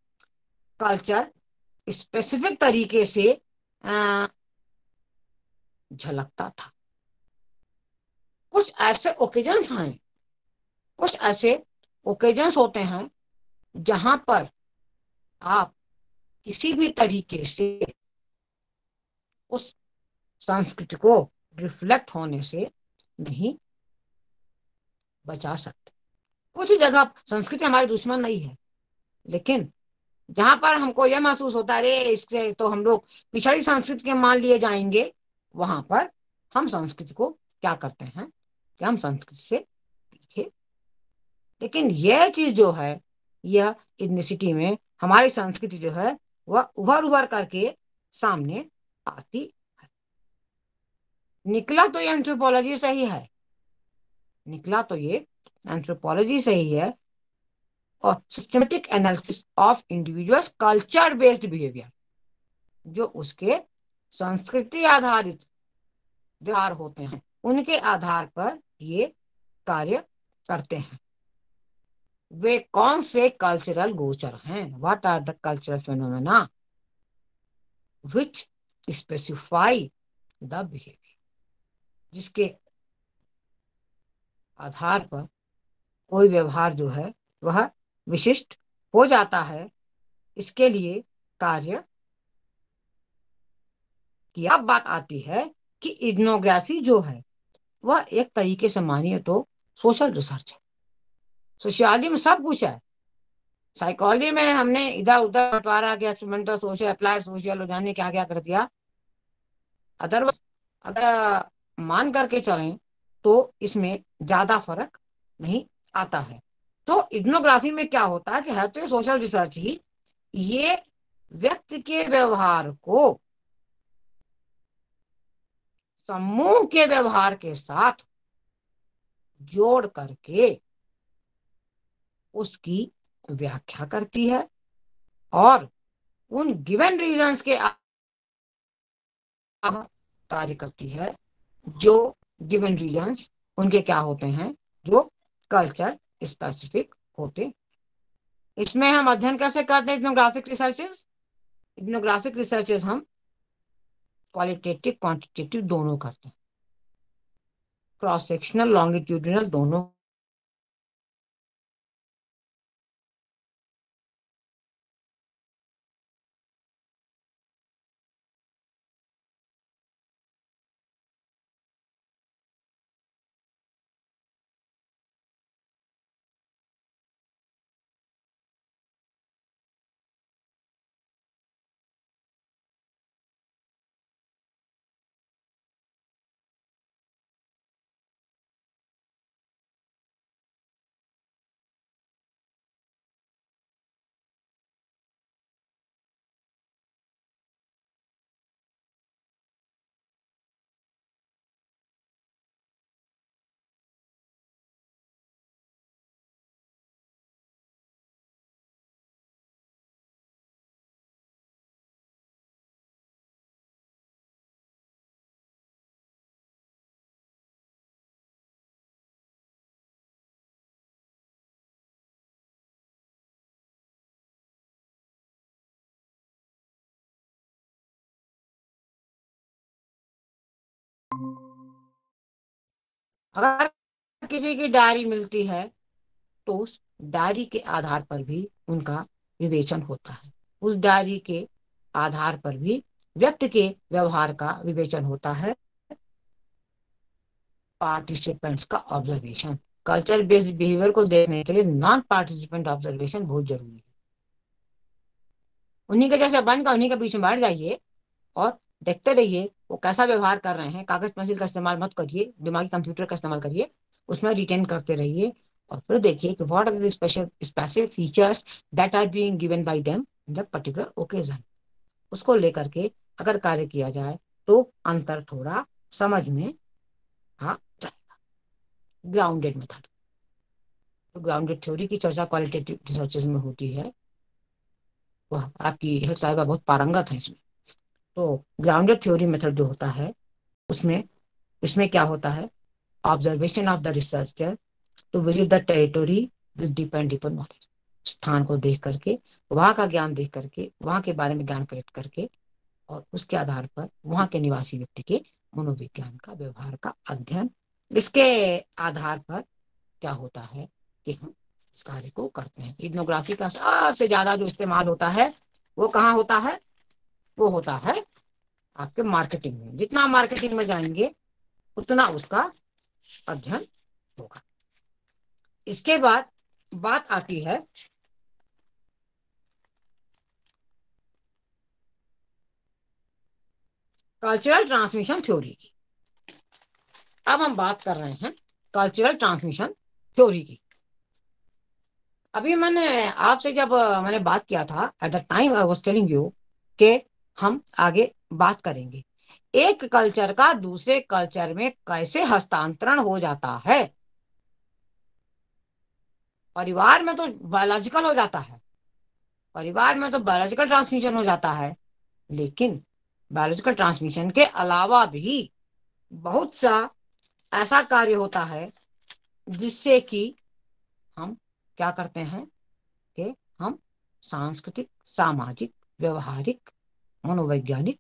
कल्चर स्पेसिफिक तरीके से झलकता था। कुछ ऐसे ओकेजन्स हैं, कुछ ऐसे ओकेजन्स होते हैं, जहाँ पर आप किसी भी तरीके से उस संस्कृति को रिफ्लेक्ट होने से नहीं बचा सकते। कुछ जगह संस्कृति हमारी दुश्मन नहीं है, लेकिन जहाँ पर हमको यह महसूस होता है, अरे, इससे तो हम लोग पिछड़ी संस्कृति के मान लिए जाएँगे, वहाँ पर हम संस्कृति को क्या करते हैं कि हम संस्कृति से पीछे। लेकिन यह चीज़ जो है, यह इग्निसिटी में हमारी संस्कृति जो है, वह उभर उभर करके सामने आती है। निकला तो ये एंथ्रोपोलॉजी सही है निकला तो ये एंथ्रोपोलॉजी सही है। और systematic analysis of individuals culture based behaviour जो उसके संस्कृति आधारित व्यवहार होते हैं, उनके आधार पर ये कार्य करते हैं। वे कौन से कल्चरल गोचर हैं? What are the cultural phenomena which specify the behaviour जिसके आधार पर कोई व्यवहार जो है, वह विशिष्ट हो जाता है, इसके लिए कार्य की अब बात आती है कि इग्नोग्राफी जो है, वह एक तरीके से मानिए तो सोशल रिसर्च है। सोशियोलॉजी में सब कुछ है। साइकोलॉजी में हमने इधर उधर बंटवारा के एक्सपेरिमेंटल सोशल अप्लाइड सोशल जाने क्या क्या कर दिया। अदर अगर मान करके चलें तो इसमें ज़्यादा फ़र्क नहीं आता है। तो इग्नोग्राफी में क्या होता है कि है तो ये सोशल रिसर्च ही, ये व्यक्ति के व्यवहार को, समूह के व्यवहार के साथ जोड़ करके उसकी व्याख्या करती है और उन गिवन रीजंस के कार्य करती है जो गिवन रीजंस उनके क्या होते हैं? जो कल्चर स्पेसिफिक होते। इसमें हम अध्ययन कैसे करते हैं? इग्नोग्राफिक रिसर्चेस इग्नोग्राफिक रिसर्चेस हम क्वालिटेटिव क्वांटिटेटिव दोनों करते हैं। क्रॉस सेक्शनल लॉन्गिट्यूडिनल दोनों अगर किसी की डायरी मिलती है तो उस डायरी के आधार पर भी उनका विवेचन होता है। उस डायरी के आधार पर भी व्यक्ति के व्यवहार का विवेचन होता है। पार्टिसिपेंट्स का ऑब्जर्वेशन कल्चर बेस्ड बिहेवियर को देखने के लिए नॉन पार्टिसिपेंट ऑब्जर्वेशन बहुत ज़रूरी है। उन्हीं के जैसे बन का, उन्हीं के पीछे बैठ जाइए और देखते रहिए, वो कैसा व्यवहार कर रहे हैं, कागज़ पेंसिल का इस्तेमाल मत करिए, दिमागी कंप्यूटर का इस्तेमाल करिए, उसमें रिटेन करते रहिए और फिर देखिए कि what are the special specific features that are being given by them in the particular occasion उसको लेकर के अगर कार्य किया जाए तो अंतर थोड़ा समझ में आ जाएगा। ग्राउंडेड मेथड तो ग्राउंडेड थ्योरी की चर्चा क्वालिटेटिव रिसर्चेज में होती है। वह, आपकी हेड साहिबा बहुत पारंगत है इसमें। तो ग्राउंडेड थ्योरी मेथड जो होता है, उसमें, इसमें क्या होता है? Observation of the researcher to visit the territory with depend deeper knowledge स्थान को देख करके, वहाँ का ज्ञान देख करके, वहाँ के बारे में ज्ञान कलेक्ट करके और उसके आधार पर वहाँ के निवासी व्यक्ति के मनोविज्ञान का व्यवहार का अध्ययन। इसके आधार पर क्या होता है कि हम इस कार्य को करते हैं। इग्नोग्राफी का सबसे ज़्यादा जो इस्तेमाल होता है, वो कहाँ होता है? वो होता है आपके मार्केटिंग में। जितना मार्केटिंग में जाएँगे, उतना उसका अध्ययन होगा। इसके बाद बात आती है कल्चरल ट्रांसमिशन थ्योरी की। अब हम बात कर रहे हैं कल्चरल ट्रांसमिशन थ्योरी की। अभी मैंने आपसे जब मैंने बात किया था at the time I was telling you के हम आगे बात करेंगे। एक कल्चर का दूसरे कल्चर में कैसे हस्तांतरण हो जाता है? परिवार में तो बायोलॉजिकल हो जाता है। परिवार में तो बायोलॉजिकल ट्रांसमिशन हो जाता है। लेकिन बायोलॉजिकल ट्रांसमिशन के अलावा भी बहुत सा ऐसा कार्य होता है जिससे कि हम क्या करते हैं कि हम सांस्कृतिक, सामाजिक, व्यवहारिक मनोवैज्ञानिक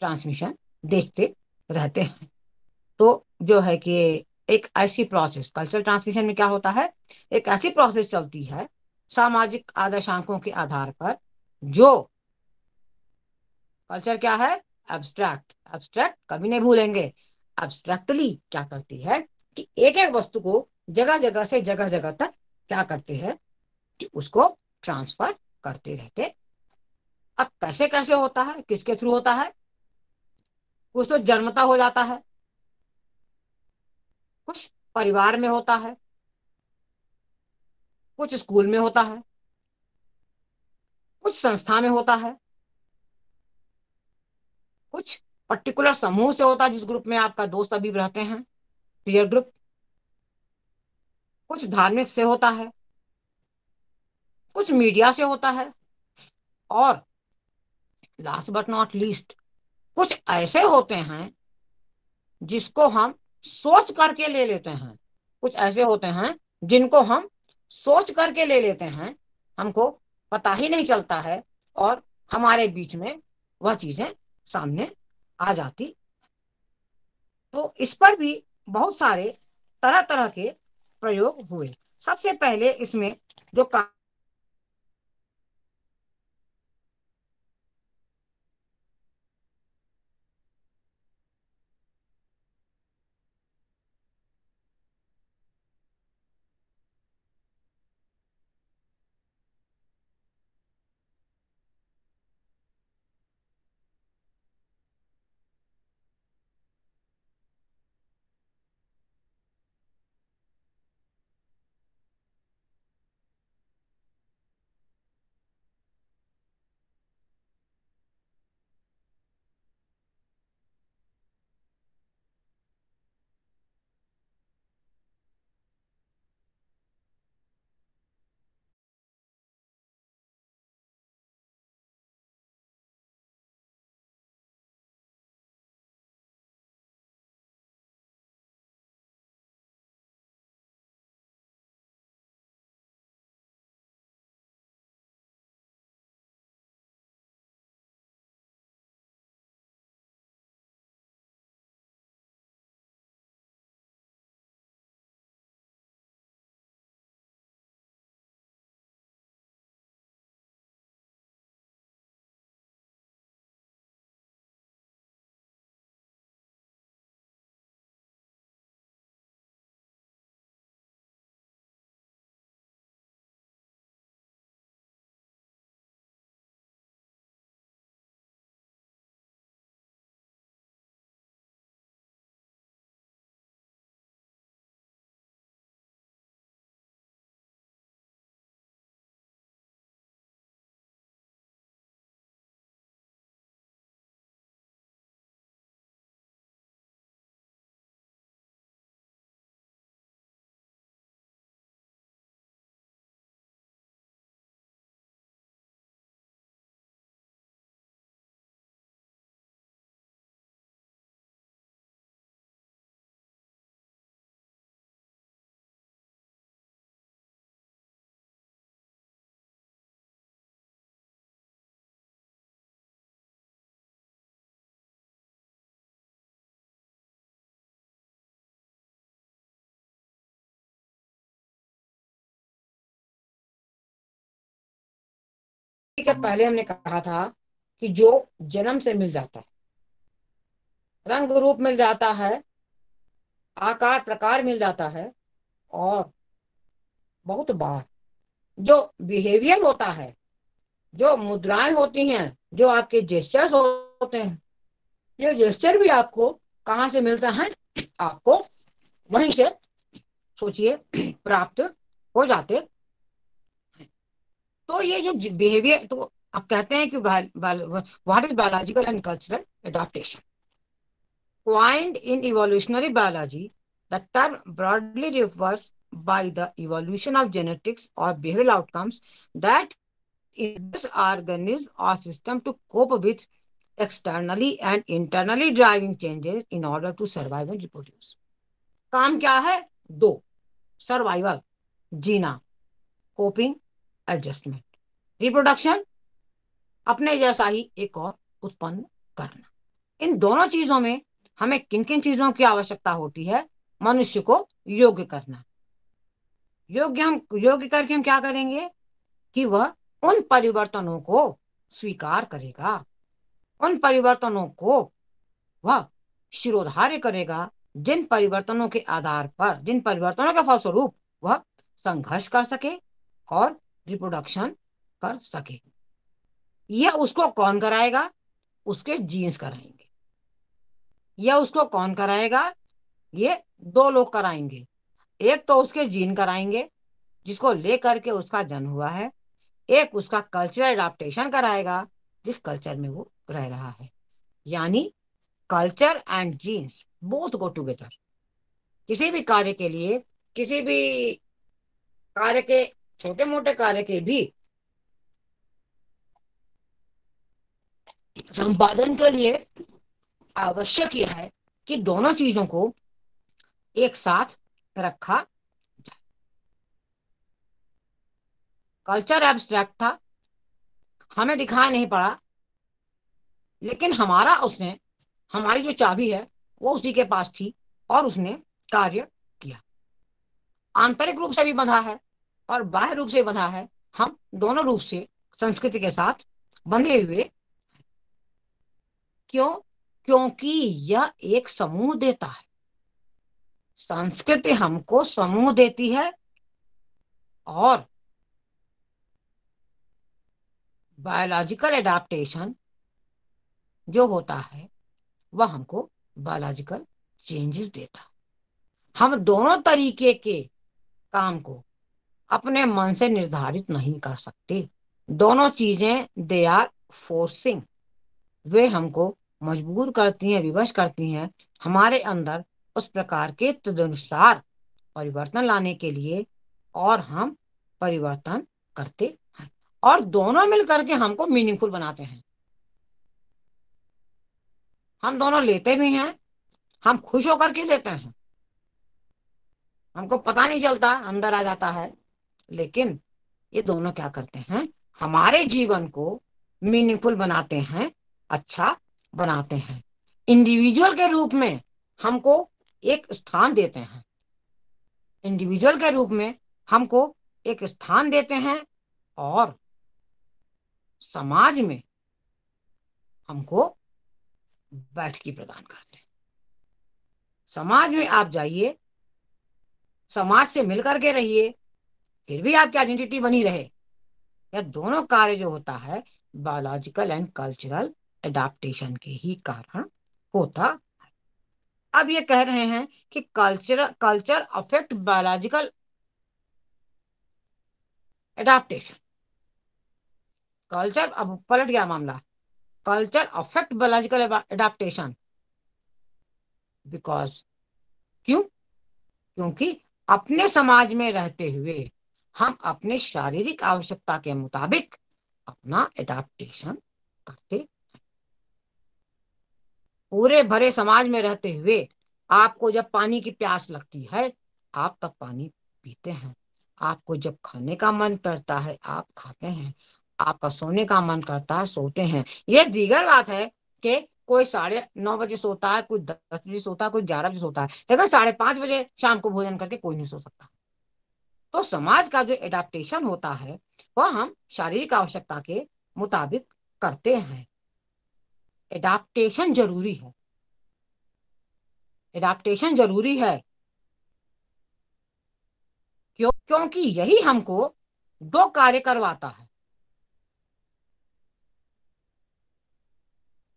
ट्रांसमिशन देखते रहते हैं। तो जो है कि एक ऐसी प्रोसेस कल्चरल ट्रांसमिशन में क्या होता है? एक ऐसी प्रोसेस चलती है सामाजिक आदर्शांकों के आधार पर जो कल्चर क्या है? एब्स्ट्रैक्ट एब्स्ट्रैक्ट कभी नहीं भूलेंगे। एब्स्ट्रैक्टली क्या करती है कि एक एक वस्तु को जगह जगह से जगह जगह तक क्या करते हैं कि उसको ट्रांसफ़र करते रहते अब कैसे कैसे होता है? किसके थ्रू होता है? कुछ तो जन्मता हो जाता है। कुछ परिवार में होता है। कुछ स्कूल में होता है। कुछ संस्था में होता है। कुछ पर्टिकुलर समूह से होता है, जिस ग्रुप में आपका दोस्त अभी रहते हैं। पीयर ग्रुप कुछ धार्मिक से होता है। कुछ मीडिया से होता है। और लास्ट बट नॉट लीस्ट कुछ ऐसे होते हैं जिसको हम सोच करके ले लेते हैं। कुछ ऐसे होते हैं जिनको हम सोच करके ले लेते हैं। हमको पता ही नहीं चलता है और हमारे बीच में वह चीज़ें सामने आ जाती तो इस पर भी बहुत सारे तरह तरह के प्रयोग हुए। सबसे पहले इसमें जो के पहले हमने कहा था कि जो जन्म से मिल जाता है, रंग रूप मिल जाता है, आकार प्रकार मिल जाता है, और बहुत बार जो बिहेवियर होता है, जो मुद्राएँ होती हैं, जो आपके जेस्टर्स होते हैं, ये जेस्टर भी आपको कहाँ से मिलता है? आपको वहीं से सोचिए, प्राप्त हो जाते तो ये जो बिहेवियर तो आप कहते हैं कि what is biological and cultural adaptation coined in evolutionary biology the term broadly refers by the evolution of genetics और behaviour outcomes that is organism और system to cope with externally and internally driving changes in order to survive and reproduce काम क्या है? दो survival जीना coping अपने जैसा ही एक और उत्पन्न करना। इन दोनों चीज़ों में हमें किन किन चीज़ों की आवश्यकता होती है? मनुष्य को योग्य करना। योग्य हम, योग्य करके हम क्या करेंगे? कि वह उन परिवर्तनों को स्वीकार करेगा। उन परिवर्तनों को वह शिरोधार्य करेगा, जिन परिवर्तनों के आधार पर, जिन परिवर्तनों के फलस्वरूप वह संघर्ष कर सके और रिप्रोडक्शन कर सके। यह उसको कौन कराएगा? उसके जीन्स कराएँगे। यह उसको कौन कराएगा? ये दो लोग कराएँगे। एक तो उसके जीन कराएँगे, जिसको लेकर के उसका जन्म हुआ है। एक उसका कल्चरल अडाप्टेशन कराएगा, जिस कल्चर में वो रह रहा है। यानी culture and genes both go together किसी भी कार्य के लिए, किसी भी कार्य के छोटे मोटे कार्य के भी संपादन के लिए आवश्यक यह है कि दोनों चीज़ों को एक साथ रखा जाए। कल्चर एब्स्ट्रैक्ट था, हमें दिखाई नहीं पड़ा, लेकिन हमारा उसने, हमारी जो चाबी है, वो उसी के पास थी और उसने कार्य किया। आंतरिक रूप से भी बंधा है और बाह्य रूप से बंधा है, हम दोनों रूप से संस्कृति के साथ बंधे हुए क्यों? क्योंकि यह एक समूह देता है। संस्कृति हमको समूह देती है और बायोलॉजिकल एडाप्टेशन जो होता है, वह हमको बायोलॉजिकल चेंजेस देता हम दोनों तरीके के काम को अपने मन से निर्धारित नहीं कर सकते। दोनों चीज़ें दे आर फोर्सिंग वे हमको मजबूर करती हैं, विवश करती हैं, हमारे अंदर उस प्रकार के तदनुसार परिवर्तन लाने के लिए और हम परिवर्तन करते हैं। और दोनों मिलकर के हमको मीनिंगफुल बनाते हैं। हम दोनों लेते भी हैं, हम खुश होकर के लेते हैं। हमको पता नहीं चलता, अंदर आ जाता है। लेकिन ये दोनों क्या करते हैं? हमारे जीवन को मीनिंगफुल बनाते हैं अच्छा बनाते हैं। इंडिविजुअल के रूप में हमको एक स्थान देते हैं। इंडिविजुअल के रूप में हमको एक स्थान देते हैं और समाज में हमको बैठकी प्रदान करते हैं। समाज में आप जाइए, समाज से मिलकर के रहिए फिर भी आपकी आइडेंटिटी बनी रहे। यह दोनों कार्य जो होता है बायोलॉजिकल एंड कल्चरल एडाप्टेशन के ही कारण होता है। अब ये कह रहे हैं कि culture culture affect biological adaptation culture अब पलट गया मामला। Culture affect biological adaptation because क्यों? क्योंकि अपने समाज में रहते हुए हम अपने शारीरिक आवश्यकता के मुताबिक अपना एडाप्टेशन करते पूरे भरे समाज में रहते हुए आपको जब पानी की प्यास लगती है, आप तब पानी पीते हैं। आपको जब खाने का मन करता है, आप खाते हैं। आपका सोने का मन करता है, सोते हैं। ये दीगर बात है कि कोई साढ़े नौ बजे सोता है, कोई दस बजे सोता है, कोई ग्यारह बजे सोता है। लेकिन साढ़े पाँच बजे शाम को भोजन करके कोई नहीं सो सकता। तो समाज का जो एडाप्टेशन होता है, वह हम शारीरिक आवश्यकता के मुताबिक करते हैं। एडाप्टेशन ज़रूरी है। एडाप्टेशन ज़रूरी है। क्यों, क्योंकि यही हमको दो कार्य करवाता है।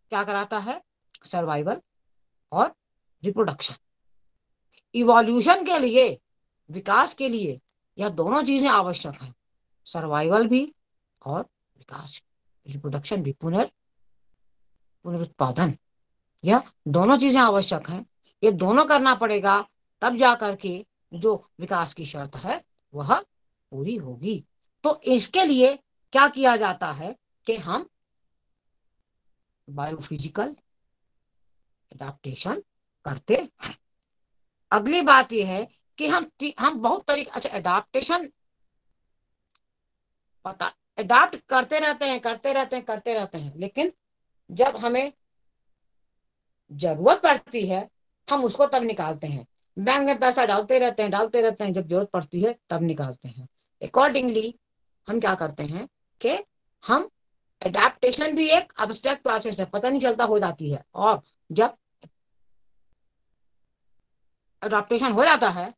क्या कराता है? सर्वाइवल और रिप्रोडक्शन इवोल्यूशन के लिए, विकास के लिए यह दोनों चीज़ें आवश्यक हैं। सर्वाइवल भी और विकास रिप्रोडक्शन भी। पुनर् पुनरुत्पादन। यह दोनों चीज़ें आवश्यक हैं। ये दोनों करना पड़ेगा तब जा करके जो विकास की शर्त है, वह पूरी होगी। तो इसके लिए क्या किया जाता है कि हम बायोफिजिकल एडाप्टेशन करते हैं। अगली बात यह है कि हम हम बहुत तरीके अच्छा एडाप्टेशन पता एडाप्ट करते रहते हैं, करते रहते हैं, करते रहते हैं, लेकिन जब हमें ज़रूरत पड़ती है, हम उसको तब निकालते हैं। बैंक में पैसा डालते रहते हैं, डालते रहते हैं, जब ज़रूरत पड़ती है, तब निकालते हैं। अकॉर्डिंगली हम क्या करते हैं कि हम एडाप्टेशन भी एक अब्स्ट्रैक्ट प्रोसेस है, पता नहीं चलता, हो जाती है। और जब एडाप्टेशन हो जाता है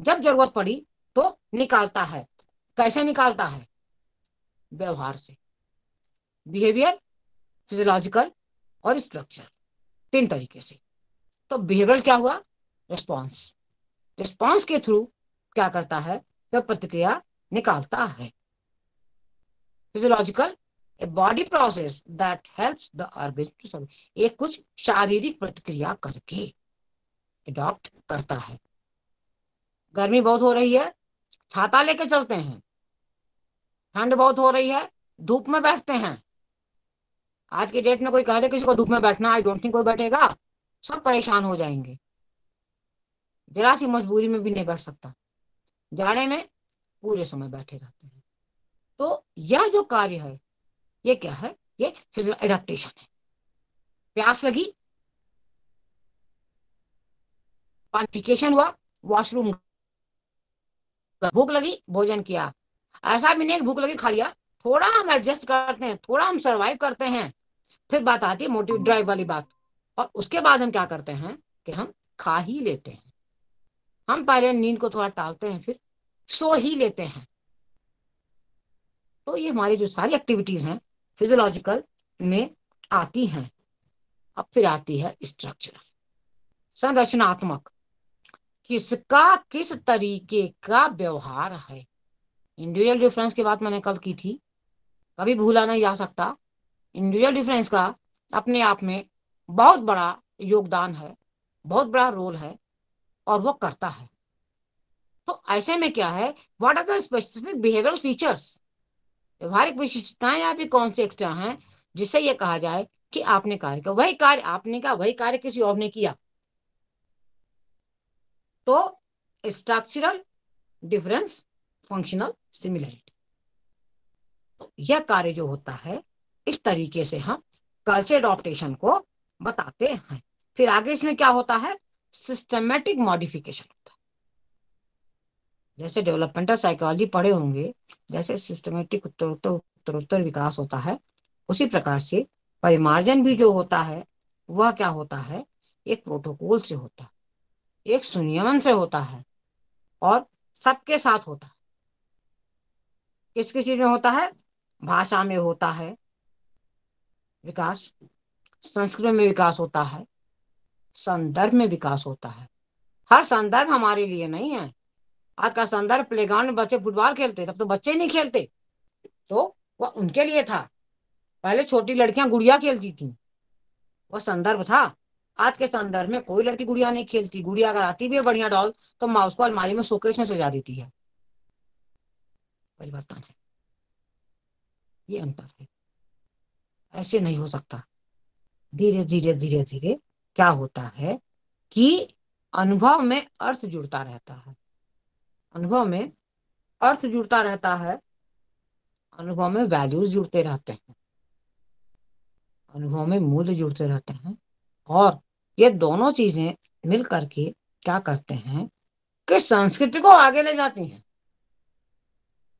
जब ज़रूरत पड़ी तो निकालता है। कैसे निकालता है? व्यवहार से। बिहेवियर फिजियोलॉजिकल और स्ट्रक्चर तीन तरीके से। तो बिहेवियर क्या हुआ? रिस्पॉन्स रिस्पॉन्स के थ्रू क्या करता है? जब प्रतिक्रिया निकालता है। Physiological a body process that helps the organism एक कुछ शारीरिक प्रतिक्रिया करके अडॉप्ट करता है। गर्मी बहुत हो रही है, छाता लेके चलते हैं। ठंड बहुत हो रही है, धूप में बैठते हैं। आज की डेट में कोई कह दे किसी को धूप में बैठना आई डोंट थिंक कोई बैठेगा, सब परेशान हो जाएँगे। जरा सी मजबूरी में भी नहीं बैठ सकता। जाड़े में पूरे समय बैठे रहते हैं। तो यह जो कार्य है, ये क्या है? ये फ़िज़िकल एडेप्टेशन है। प्यास लगी पानिफिकेशन हुआ वॉशरूम भूख लगी, भोजन किया। ऐसा भी नहीं भूख लगी, खा लिया। थोड़ा हम एडजस्ट करते हैं, थोड़ा हम सरवाइव करते हैं। फिर बात आती है मोटिव ड्राइव वाली बात। और उसके बाद हम क्या करते हैं कि हम खा ही लेते हैं। हम पहले नींद को थोड़ा टालते हैं, फिर सो ही लेते हैं। तो ये हमारी जो सारी एक्टिविटीज़ हैं फिजियोलॉजिकल में आती हैं। अब फिर आती है स्ट्रक्चरल संरचनात्मक। किसका, किस तरीके का व्यवहार है? इंडिविजुअल डिफरेंस की बात मैंने कल की थी। कभी भूला नहीं जा सकता। इंडिविजुअल डिफरेंस का अपने आप में बहुत बड़ा योगदान है, बहुत बड़ा रोल है और वो करता है। तो ऐसे में क्या है? What are the specific behavioural features व्यवहारिक विशिष्टताएँ या भी कौन से एक्स्ट्रा हैं? जिससे ये कहा जाए कि आपने कार्य किया। वही कार्य आपने कहा, वही कार्य किसी और ने किया। तो स्ट्रक्चरल डिफरेंस फंक्शनल सिमिलरिटी तो यह कार्य जो होता है, इस तरीके से हम कल्चर अडॉप्टेशन को बताते हैं। फिर आगे इसमें क्या होता है? सिस्टमेटिक मॉडिफिकेशन होता है। जैसे डेवलपमेंटल साइकोलॉजी पढ़े होंगे, जैसे सिस्टमेटिक उत्तरोत्तर उत्तरोत्तर विकास होता है, उसी प्रकार से परिमार्जन भी जो होता है, वह क्या होता है? एक प्रोटोकॉल से होता है। एक सुनियमन से होता है और सबके साथ होता है। किस किस चीज़ में होता है? भाषा में होता है। विकास, संस्कृत में विकास होता है। संदर्भ में विकास होता है। हर संदर्भ हमारे लिए नहीं है। आज का संदर्भ प्लेग्राउंड में बच्चे फुटबॉल खेलते, तब तो बच्चे नहीं खेलते। तो वह उनके लिए था। पहले छोटी लड़कियाँ गुड़िया खेलती थी। वह संदर्भ था। आज के संदर्भ में कोई लड़की गुड़िया नहीं खेलती। गुड़िया अगर आती भी है बढ़िया डॉल तो माउस को अलमारी में शोकेश में सजा देती है। परिवर्तन है। ये अंतर है। ऐसे नहीं हो सकता। धीरे धीरे धीरे धीरे क्या होता है कि अनुभव में अर्थ जुड़ता रहता है। अनुभव में अर्थ जुड़ता रहता है। अनुभव में वैल्यूज़ जुड़ते रहते हैं। अनुभव में मूल्य जुड़ते रहते हैं। और ये दोनों चीज़ें मिल करके क्या करते हैं कि संस्कृति को आगे ले जाती हैं।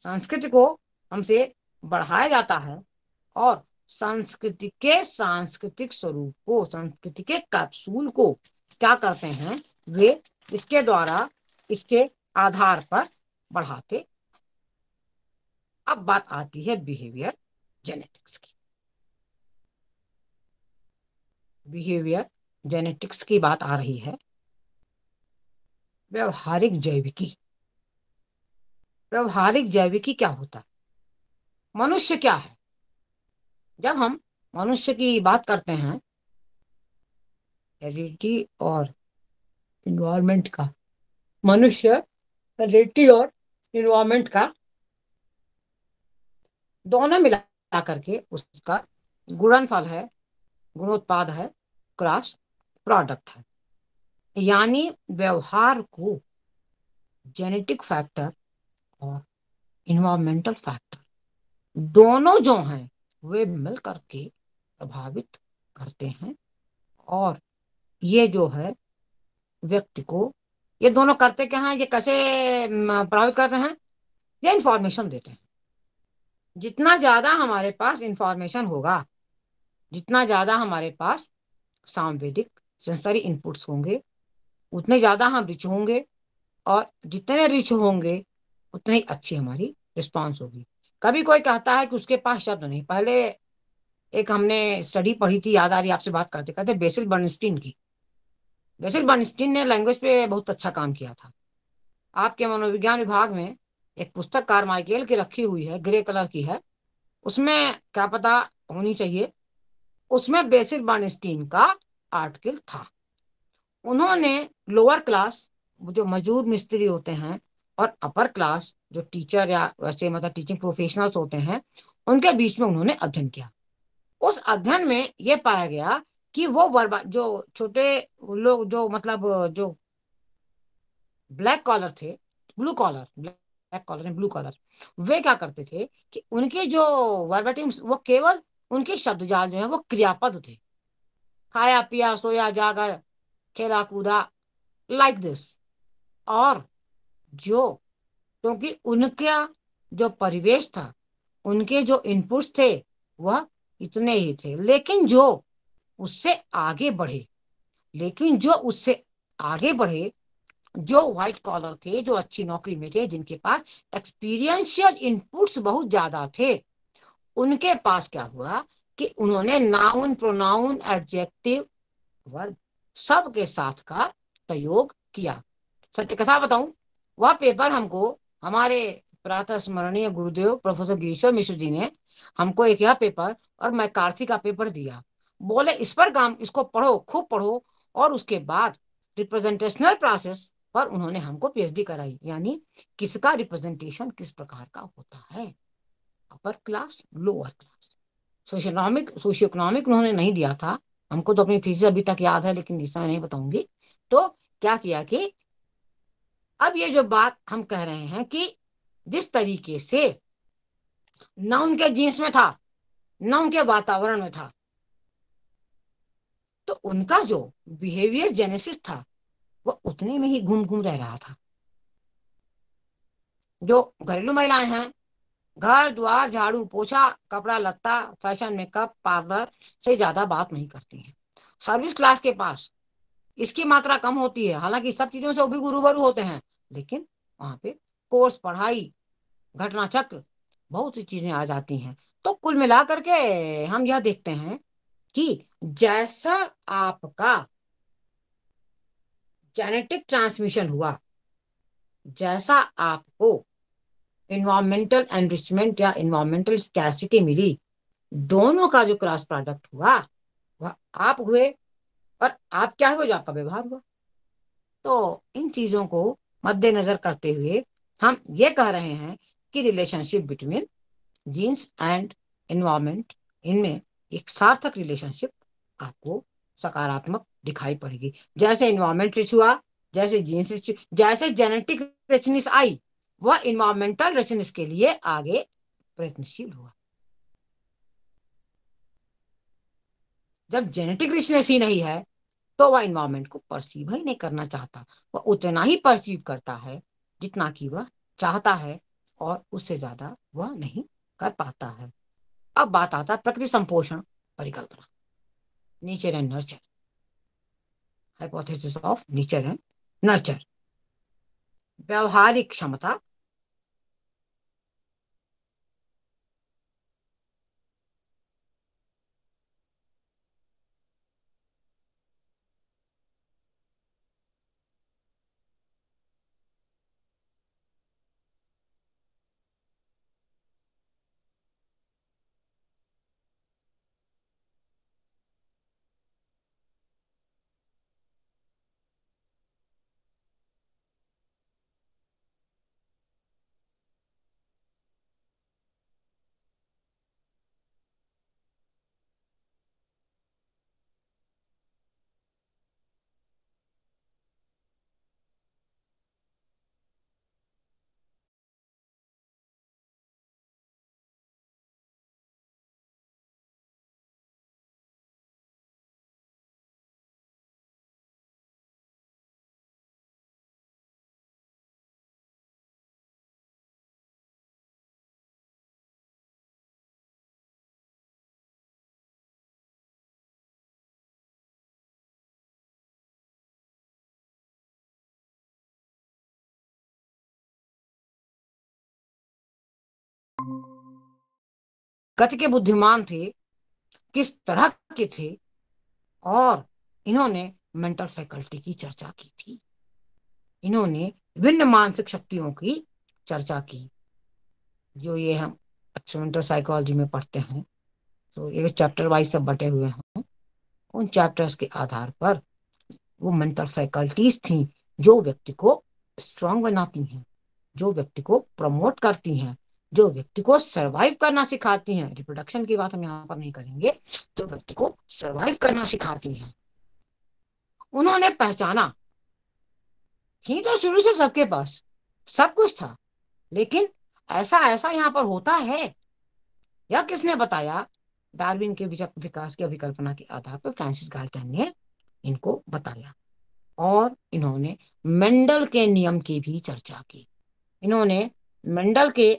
संस्कृति को हमसे बढ़ाया जाता है और संस्कृति के सांस्कृतिक स्वरूप को, संस्कृति के कैप्सूल को क्या करते हैं, वे इसके द्वारा, इसके आधार पर बढ़ाते अब बात आती है बिहेवियर जेनेटिक्स की। बिहेवियर जेनेटिक्स की बात आ रही है। व्यवहारिक जैविकी। व्यवहारिक जैविकी क्या होता है? मनुष्य क्या है? जब हम मनुष्य की बात करते हैं हेरिडिटी और इन्वायरमेंट का, मनुष्य हेरिडिटी और इन्वायरमेंट का दोनों मिला करके उसका गुणनफल है, गुणोत्पाद है, क्रॉस प्रोडक्ट है। यानी व्यवहार को जेनेटिक फैक्टर और इन्वायरमेंटल फैक्टर दोनों जो हैं, वे मिल करके प्रभावित करते हैं और ये जो है व्यक्ति को ये दोनों करते क्या हैं, ये कैसे प्रभावित करते हैं? ये इंफॉर्मेशन देते हैं। जितना ज़्यादा हमारे पास इंफॉर्मेशन होगा, जितना ज़्यादा हमारे पास सांवेदिक सेंसरी इनपुट्स होंगे, उतने ज़्यादा हम रिच होंगे और जितने रिच होंगे, उतनी ही अच्छी हमारी रिस्पॉन्स होगी। कभी कोई कहता है कि उसके पास शब्द नहीं। पहले एक हमने स्टडी पढ़ी थी, याद आ रही आपसे बात करते करते, बेसिल बर्नस्टीन की। बेसिल बर्नस्टीन ने लैंग्वेज पे बहुत अच्छा काम किया था। आपके मनोविज्ञान विभाग में एक पुस्तक कारमाइकेल की रखी हुई है, ग्रे कलर की है। उसमें क्या पता होनी चाहिए, उसमें बेसिल बर्नस्टीन का आर्टिकल था। उन्होंने लोअर क्लास जो मजदूर मिस्त्री होते हैं और अपर क्लास जो टीचर या वैसे मतलब टीचिंग प्रोफेशनल्स होते हैं, उनके बीच में उन्होंने अध्ययन किया। उस अध्ययन में यह पाया गया कि वो वर्बा जो छोटे लोग जो मतलब जो ब्लैक कॉलर थे blue collar black collar and blue collar वे क्या करते थे कि उनके जो वर्बाटिम्स वो केवल उनके शब्द जाल जो है, वो क्रियापद थे। खाया, पिया, सोया, जागा, खेला, कूदा लाइक दिस और जो, क्योंकि उनका जो परिवेश था, उनके जो इनपुट्स थे, वह इतने ही थे। लेकिन जो उससे आगे बढ़े, लेकिन जो उससे आगे बढ़े, जो व्हाइट कॉलर थे, जो अच्छी नौकरी में थे, जिनके पास एक्सपीरियंशियल इनपुट्स बहुत ज़्यादा थे, उनके पास क्या हुआ? कि उन्होंने नाउन, प्रोनाउन, एडजेक्टिव, वर्ब सब के साथ का प्रयोग किया। सत्य कथा बताऊँ, वह पेपर हमको, हमारे प्रातः स्मरणीय गुरुदेव प्रोफेसर गिरीश्वर मिश्र जी ने हमको एक यह पेपर और मैं कार्तिक का पेपर दिया। बोले, इस पर काम इसको पढ़ो, खूब पढ़ो। और उसके बाद रिप्रेजेंटेशनल प्रोसेस पर उन्होंने हमको पीएचडी कराई। यानी किसका रिप्रेजेंटेशन किस प्रकार का होता है? Upper class, lower class. Socioeconomic socioeconomic उन्होंने नहीं दिया था। हमको तो अपनी थीसिस अभी तक याद है, लेकिन इस समय नहीं बताऊँगी। तो क्या किया कि अब ये जो बात हम कह रहे हैं कि जिस तरीके से न उनके जींस में था, न उनके वातावरण में था तो उनका जो बिहेवियर जेनेसिस था, वो उतने में ही घूम घूम रह रहा था। जो घरेलू महिलाएँ हैं घर, द्वार, झाड़ू, पोछा, कपड़ा, लत्ता, फ़ैशन, मेकअप, पार्लर से ज़्यादा बात नहीं करती है। सर्विस क्लास के पास इसकी मात्रा कम होती है, हालाँकि सब चीज़ों से वो भी गुरुबरु होते हैं, लेकिन वहाँ पे कोर्स, पढ़ाई, घटना चक्र, बहुत सी चीज़ें आ जाती हैं। तो कुल मिलाकर के हम यह देखते हैं कि जैसा आपका जेनेटिक ट्रांसमिशन हुआ, जैसा आपको इन्वायरमेंटल एनरिचमेंट या इन्वायरमेंटल स्कैसिटी मिली। दोनों का जो क्रॉस प्रोडक्ट हुआ, वह आप हुए और आप क्या हुए जो आपका व्यवहार हुआ। तो इन चीज़ों को मद्देनजर करते हुए हम ये कह रहे हैं कि relationship between genes and environment इनमें एक सार्थक रिलेशनशिप आपको सकारात्मक दिखाई पड़ेगी। जैसे इन्वायरमेंट रिच हुआ, जैसे जीन्स रिच जैसे जेनेटिक रिचनेस आई वह इन्वायरमेंटल रिचनेस के लिए आगे प्रयत्नशील हुआ। जब जेनेटिक रिचनेस ही नहीं है तो वह इन्वायरमेंट को परसीव ही नहीं करना चाहता। वह उतना ही परसीव करता है जितना कि वह चाहता है और उससे ज़्यादा वह नहीं कर पाता है। अब बात आता है प्रकृति संपोषण परिकल्पना। Nature and nurture hypothesis of nature and nurture व्यवहारिक क्षमता गति के बुद्धिमान थे, किस तरह के थे, और इन्होंने मेंटल फैकल्टी की चर्चा की थी। इन्होंने विभिन्न मानसिक शक्तियों की चर्चा की, जो ये हम एक्सपेरिमेंटल साइकोलॉजी में पढ़ते हैं। तो ये चैप्टर वाइज सब बटे हुए हैं, उन चैप्टर्स के आधार पर वो मेंटल फैकल्टीज थी, जो व्यक्ति को स्ट्रांग बनाती हैं, जो व्यक्ति को प्रमोट करती हैं। जो व्यक्ति को सरवाइव करना सिखाती हैं रिप्रोडक्शन की बात हम यहाँ पर नहीं करेंगे, जो व्यक्ति को सरवाइव करना सिखाती हैं, उन्होंने पहचाना। थी तो शुरू से सबके पास, सब कुछ था, लेकिन ऐसा ऐसा यहाँ पर होता है, या किसने बताया? डार्विन के विकास की अभिकल्पना के आधार पर फ्रांसिस गाल्टन ने इनको बताया, और इन्होंने मेंडल के नियम की भी चर्चा की। इन्होंने मेंडल के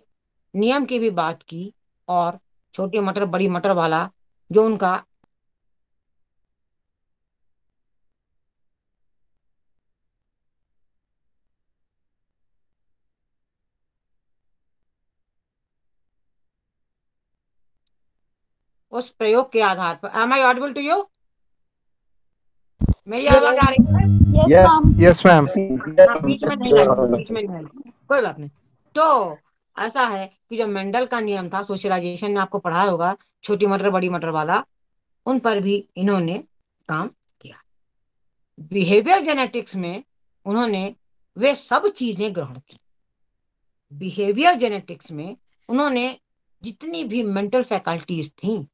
नियम की भी बात की और छोटी मटर बड़ी मटर वाला जो उनका उस प्रयोग के आधार पर। Am I audible to you मेरी आवाज़ आ रही है? यस मैम बीच में नहीं बीच में नहीं कोई बात नहीं। तो ऐसा है कि जो मेंडल का नियम था सोशलाइजेशन ने आपको पढ़ा होगा, छोटी मटर, बड़ी मटर वाला, उन पर भी इन्होंने काम किया। बिहेवियर जेनेटिक्स में उन्होंने, वे सब चीज़ें ग्रहण की। बिहेवियर जेनेटिक्स में उन्होंने जितनी भी मेंटल फैकल्टीज थी,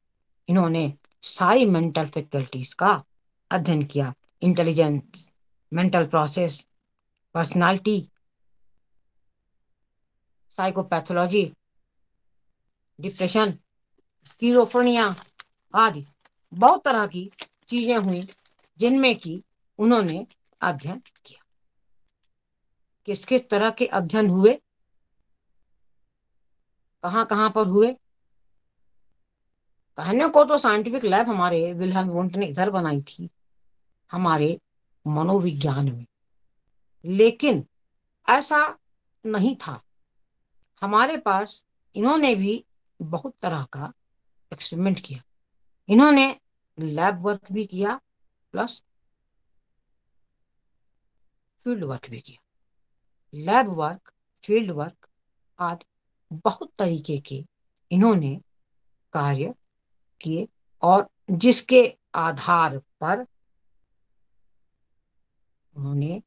इन्होंने सारी मेंटल फैकल्टीज का अध्ययन किया। Intelligence mental process personality psychopathology depression schizophrenia आदि बहुत तरह की चीज़ें हुई, जिनमें कि उन्होंने अध्ययन किया। किस किस तरह के अध्ययन हुए? कहाँ कहाँ पर हुए? कहने को तो साइंटिफिक लैब हमारे विलहन वोंट ने इधर बनाई थी, हमारे मनोविज्ञान में। लेकिन ऐसा नहीं था। हमारे पास इन्होंने भी बहुत तरह का एक्सपेरिमेंट किया। इन्होंने लैब वर्क भी किया प्लस फ़ील्ड वर्क भी किया। लैब वर्क फ़ील्ड वर्क आदि बहुत तरीके के इन्होंने कार्य किए और जिसके आधार पर उन्होंने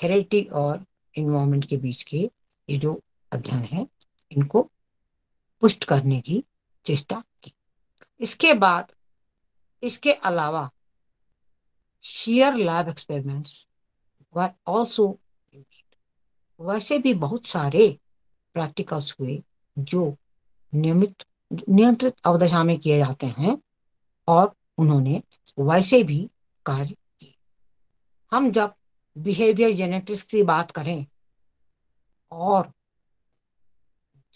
हेरिटी और इन्वायरमेंट के बीच के ये जो अध्ययन है इनको पुष्ट करने की चेष्टा की। इसके बाद, इसके अलावा share lab experiments were also वैसे भी बहुत सारे प्रैक्टिकल्स हुए जो नियमित, नियंत्रित अवदशा में किए जाते हैं और उन्होंने वैसे भी कार्य किए। हम जब बिहेवियर जेनेटिक्स की बात करें और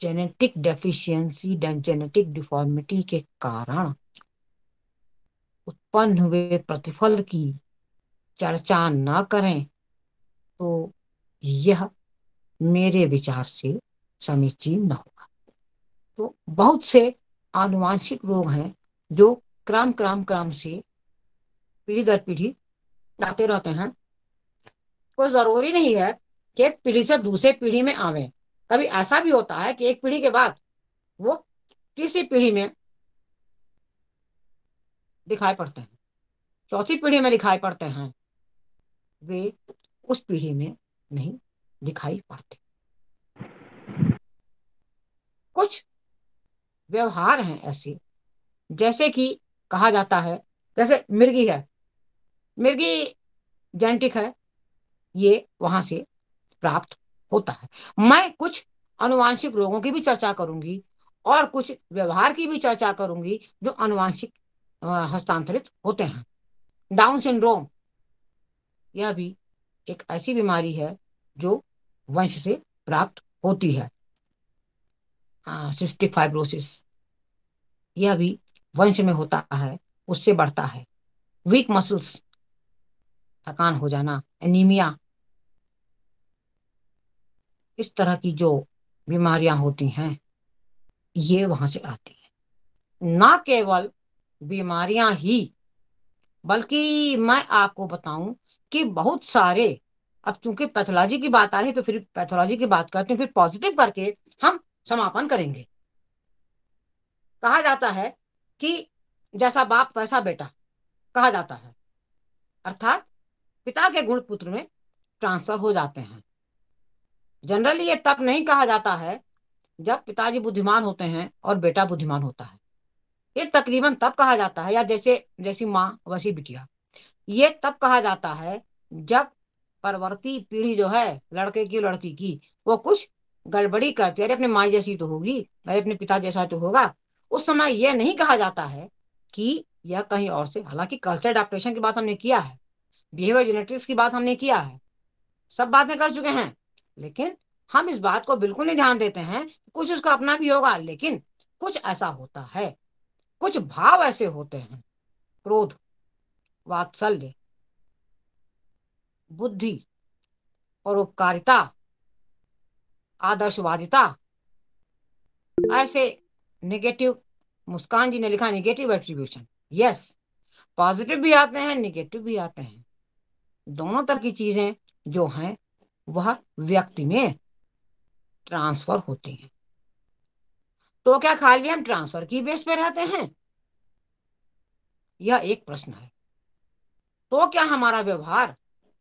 जेनेटिक डेफिशिएंसी जेनेटिक डिफॉर्मिटी के कारण उत्पन्न हुए प्रतिफल की चर्चा न करें तो यह मेरे विचार से समीचीन न होगा। तो बहुत से आनुवांशिक रोग हैं जो क्रम क्रम क्रम से पीढ़ी दर पीढ़ी आते रहते हैं। कोई ज़रूरी नहीं है कि एक पीढ़ी से दूसरे पीढ़ी में आवे। कभी ऐसा भी होता है कि एक पीढ़ी के बाद वो तीसरी पीढ़ी में दिखाई पड़ते हैं। चौथी पीढ़ी में दिखाई पड़ते हैं, वे उस पीढ़ी में नहीं दिखाई पड़ते। कुछ व्यवहार हैं ऐसे, जैसे कि कहा जाता है, जैसे मिर्गी है। मिर्गी जेनेटिक है, ये वहाँ से प्राप्त होता है। मैं कुछ अनुवांशिक रोगों की भी चर्चा करूँगी और कुछ व्यवहार की भी चर्चा करूँगी जो अनुवांशिक हस्तांतरित होते हैं। डाउन सिंड्रोम, यह भी एक ऐसी बीमारी है जो वंश से प्राप्त होती है। सिस्टिक फाइब्रोसिस यह भी वंश में होता है, उससे बढ़ता है। वीक मसल्स थकान हो जाना एनीमिया इस तरह की जो बीमारियाँ होती हैं, ये वहाँ से आती हैं। ना केवल बीमारियाँ ही, बल्कि मैं आपको बताऊँ कि बहुत सारे, अब चूँकि पैथोलॉजी की बात आ रही है तो फिर पैथोलॉजी की बात करते हैं, फिर पॉजिटिव करके हम समापन करेंगे। कहा जाता है कि जैसा बाप वैसा बेटा, कहा जाता है। अर्थात पिता के गुण पुत्र में ट्रांसफ़र हो जाते हैं। जनरली ये तब नहीं कहा जाता है जब पिताजी बुद्धिमान होते हैं और बेटा बुद्धिमान होता है। ये तकरीबन तब कहा जाता है या जैसे, जैसी माँ वैसी बिटिया। ये तब कहा जाता है जब परवर्ती पीढ़ी जो है, लड़के की लड़की की, वो कुछ गड़बड़ी करती है अरे अपने माँ जैसी तो होगी, अरे अपने पिता जैसा तो होगा, उस समय यह नहीं कहा जाता है कि यह कहीं और से, हालाँकि कल्चर अडेप्टेशन की बात हमने किया है बिहेवियर जेनेटिक्स की बात हमने किया है, सब बातें कर चुके हैं। लेकिन हम इस बात को बिल्कुल नहीं ध्यान देते हैं कुछ उसका अपना भी होगा, लेकिन कुछ ऐसा होता है। कुछ भाव ऐसे होते हैं। क्रोध, वात्सल्य, बुद्धि परोपकारिता आदर्शवादिता, ऐसे नेगेटिव मुस्कान जी ने लिखा नेगेटिव एट्रीब्यूशन यस पॉजिटिव भी आते हैं नेगेटिव भी आते हैं। दोनों तरह की चीज़ें जो हैं वह व्यक्ति में ट्रांसफ़र होती हैं। तो क्या खाली हम ट्रांसफ़र की बेस पे रहते हैं? यह एक प्रश्न है। तो क्या हमारा व्यवहार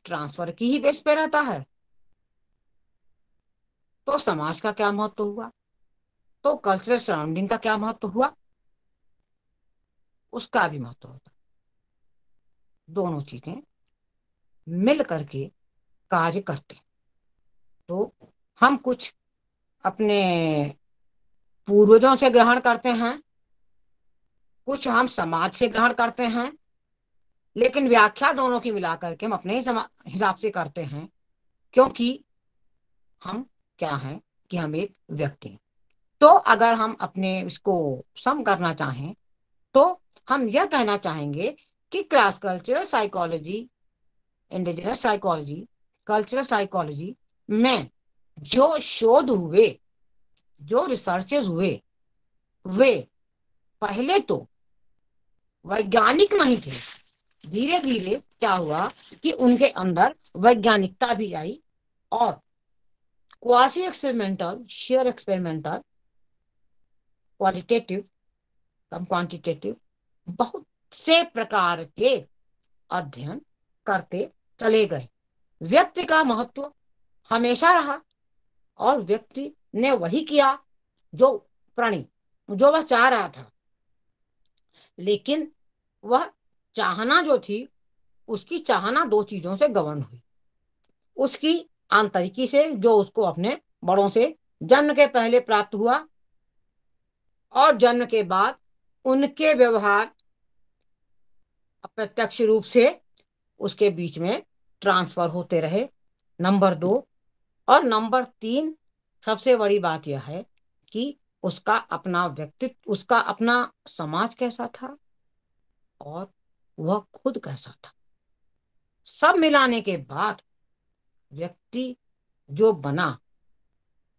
ट्रांसफ़र की ही बेस पे रहता है? तो समाज का क्या महत्व हुआ? तो कल्चरल सराउंडिंग का क्या महत्व हुआ? उसका भी महत्व होता दोनों चीज़ें मिल करके कार्य करते तो हम कुछ अपने पूर्वजों से ग्रहण करते हैं, कुछ हम समाज से ग्रहण करते हैं, लेकिन व्याख्या दोनों की मिलाकर के हम अपने ही हिसाब से करते हैं, क्योंकि हम क्या है कि हम एक व्यक्ति हैं। तो अगर हम अपने इसको सम करना चाहें तो हम यह कहना चाहेंगे कि class cultural psychology indigenous psychology cultural psychology में जो शोध हुए, जो रिसर्चेस हुए, वे पहले तो वैज्ञानिक नहीं थे। धीरे धीरे क्या हुआ कि उनके अंदर वैज्ञानिकता भी आई और quasi experimental share experimental qualitative cum quantitative बहुत से प्रकार के अध्ययन करते चले गए। व्यक्ति का महत्व हमेशा रहा और व्यक्ति ने वही किया जो प्राणी, जो वह चाह रहा था। लेकिन वह चाहना जो थी, उसकी चाहना दो चीज़ों से गवर्न हुई। उसकी आंतरिकी से जो उसको अपने बड़ों से जन्म के पहले प्राप्त हुआ और जन्म के बाद उनके व्यवहार अप्रत्यक्ष रूप से उसके बीच में ट्रांसफ़र होते रहे। नंबर दो और नंबर तीन, सबसे बड़ी बात यह है कि उसका अपना व्यक्तित्व, उसका अपना समाज कैसा था और वह खुद कैसा था। सब मिलाने के बाद व्यक्ति जो बना,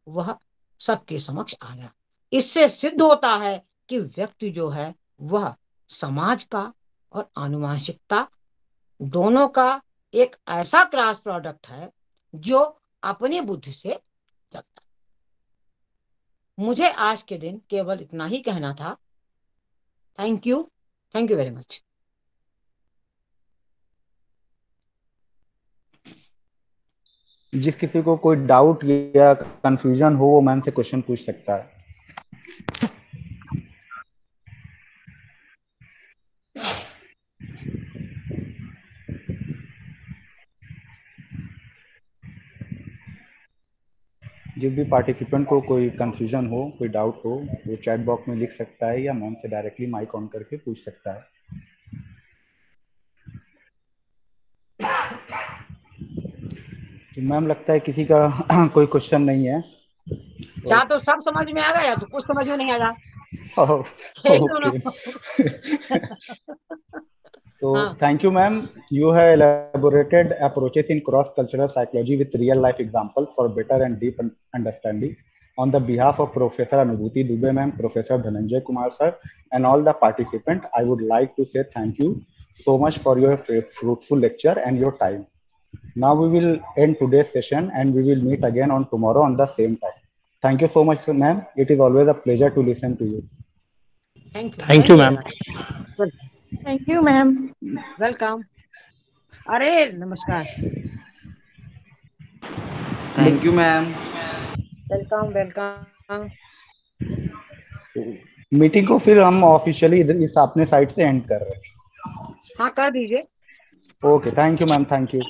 वह सबके समक्ष आ गया। इससे सिद्ध होता है कि व्यक्ति जो है, वह समाज का और आनुवांशिकता दोनों का एक ऐसा क्रॉस प्रोडक्ट है जो अपनी बुद्धि से चलता मुझे आज के दिन केवल इतना ही कहना था। Thank you thank you very much जिस किसी को कोई डाउट या कंफ्यूजन हो, वो मैम से क्वेश्चन पूछ सकता है। जिस भी पार्टिसिपेंट को कोई कंफ्यूजन हो कोई डाउट हो वो चैट बॉक्स में लिख सकता है या मैम से डायरेक्टली माइक ऑन करके पूछ सकता है। तो मैम लगता है किसी का कोई क्वेश्चन नहीं है। या तो सब समझ में आ गया या तो कुछ समझ में नहीं आया So ah. thank you, ma'am. You have elaborated approaches in cross-cultural psychology with real-life examples for better and deep understanding on the behalf of Professor Anubhuti Dubey ma'am, Professor Dhananjay Kumar sir, and all the participants, I would like to say thank you so much for your fruitful lecture and your time. Now we will end today's session and we will meet again on tomorrow on the same time. Thank you so much, ma'am. It is always a pleasure to listen to you. Thank you. Thank you, ma'am. Thank you ma'am welcome अरे नमस्कार thank you ma'am welcome welcome meeting को फिर हम officially इधर इस अपने site से and कर रहे हैं। हाँ कर दीजिए। Okay thank you ma'am thank you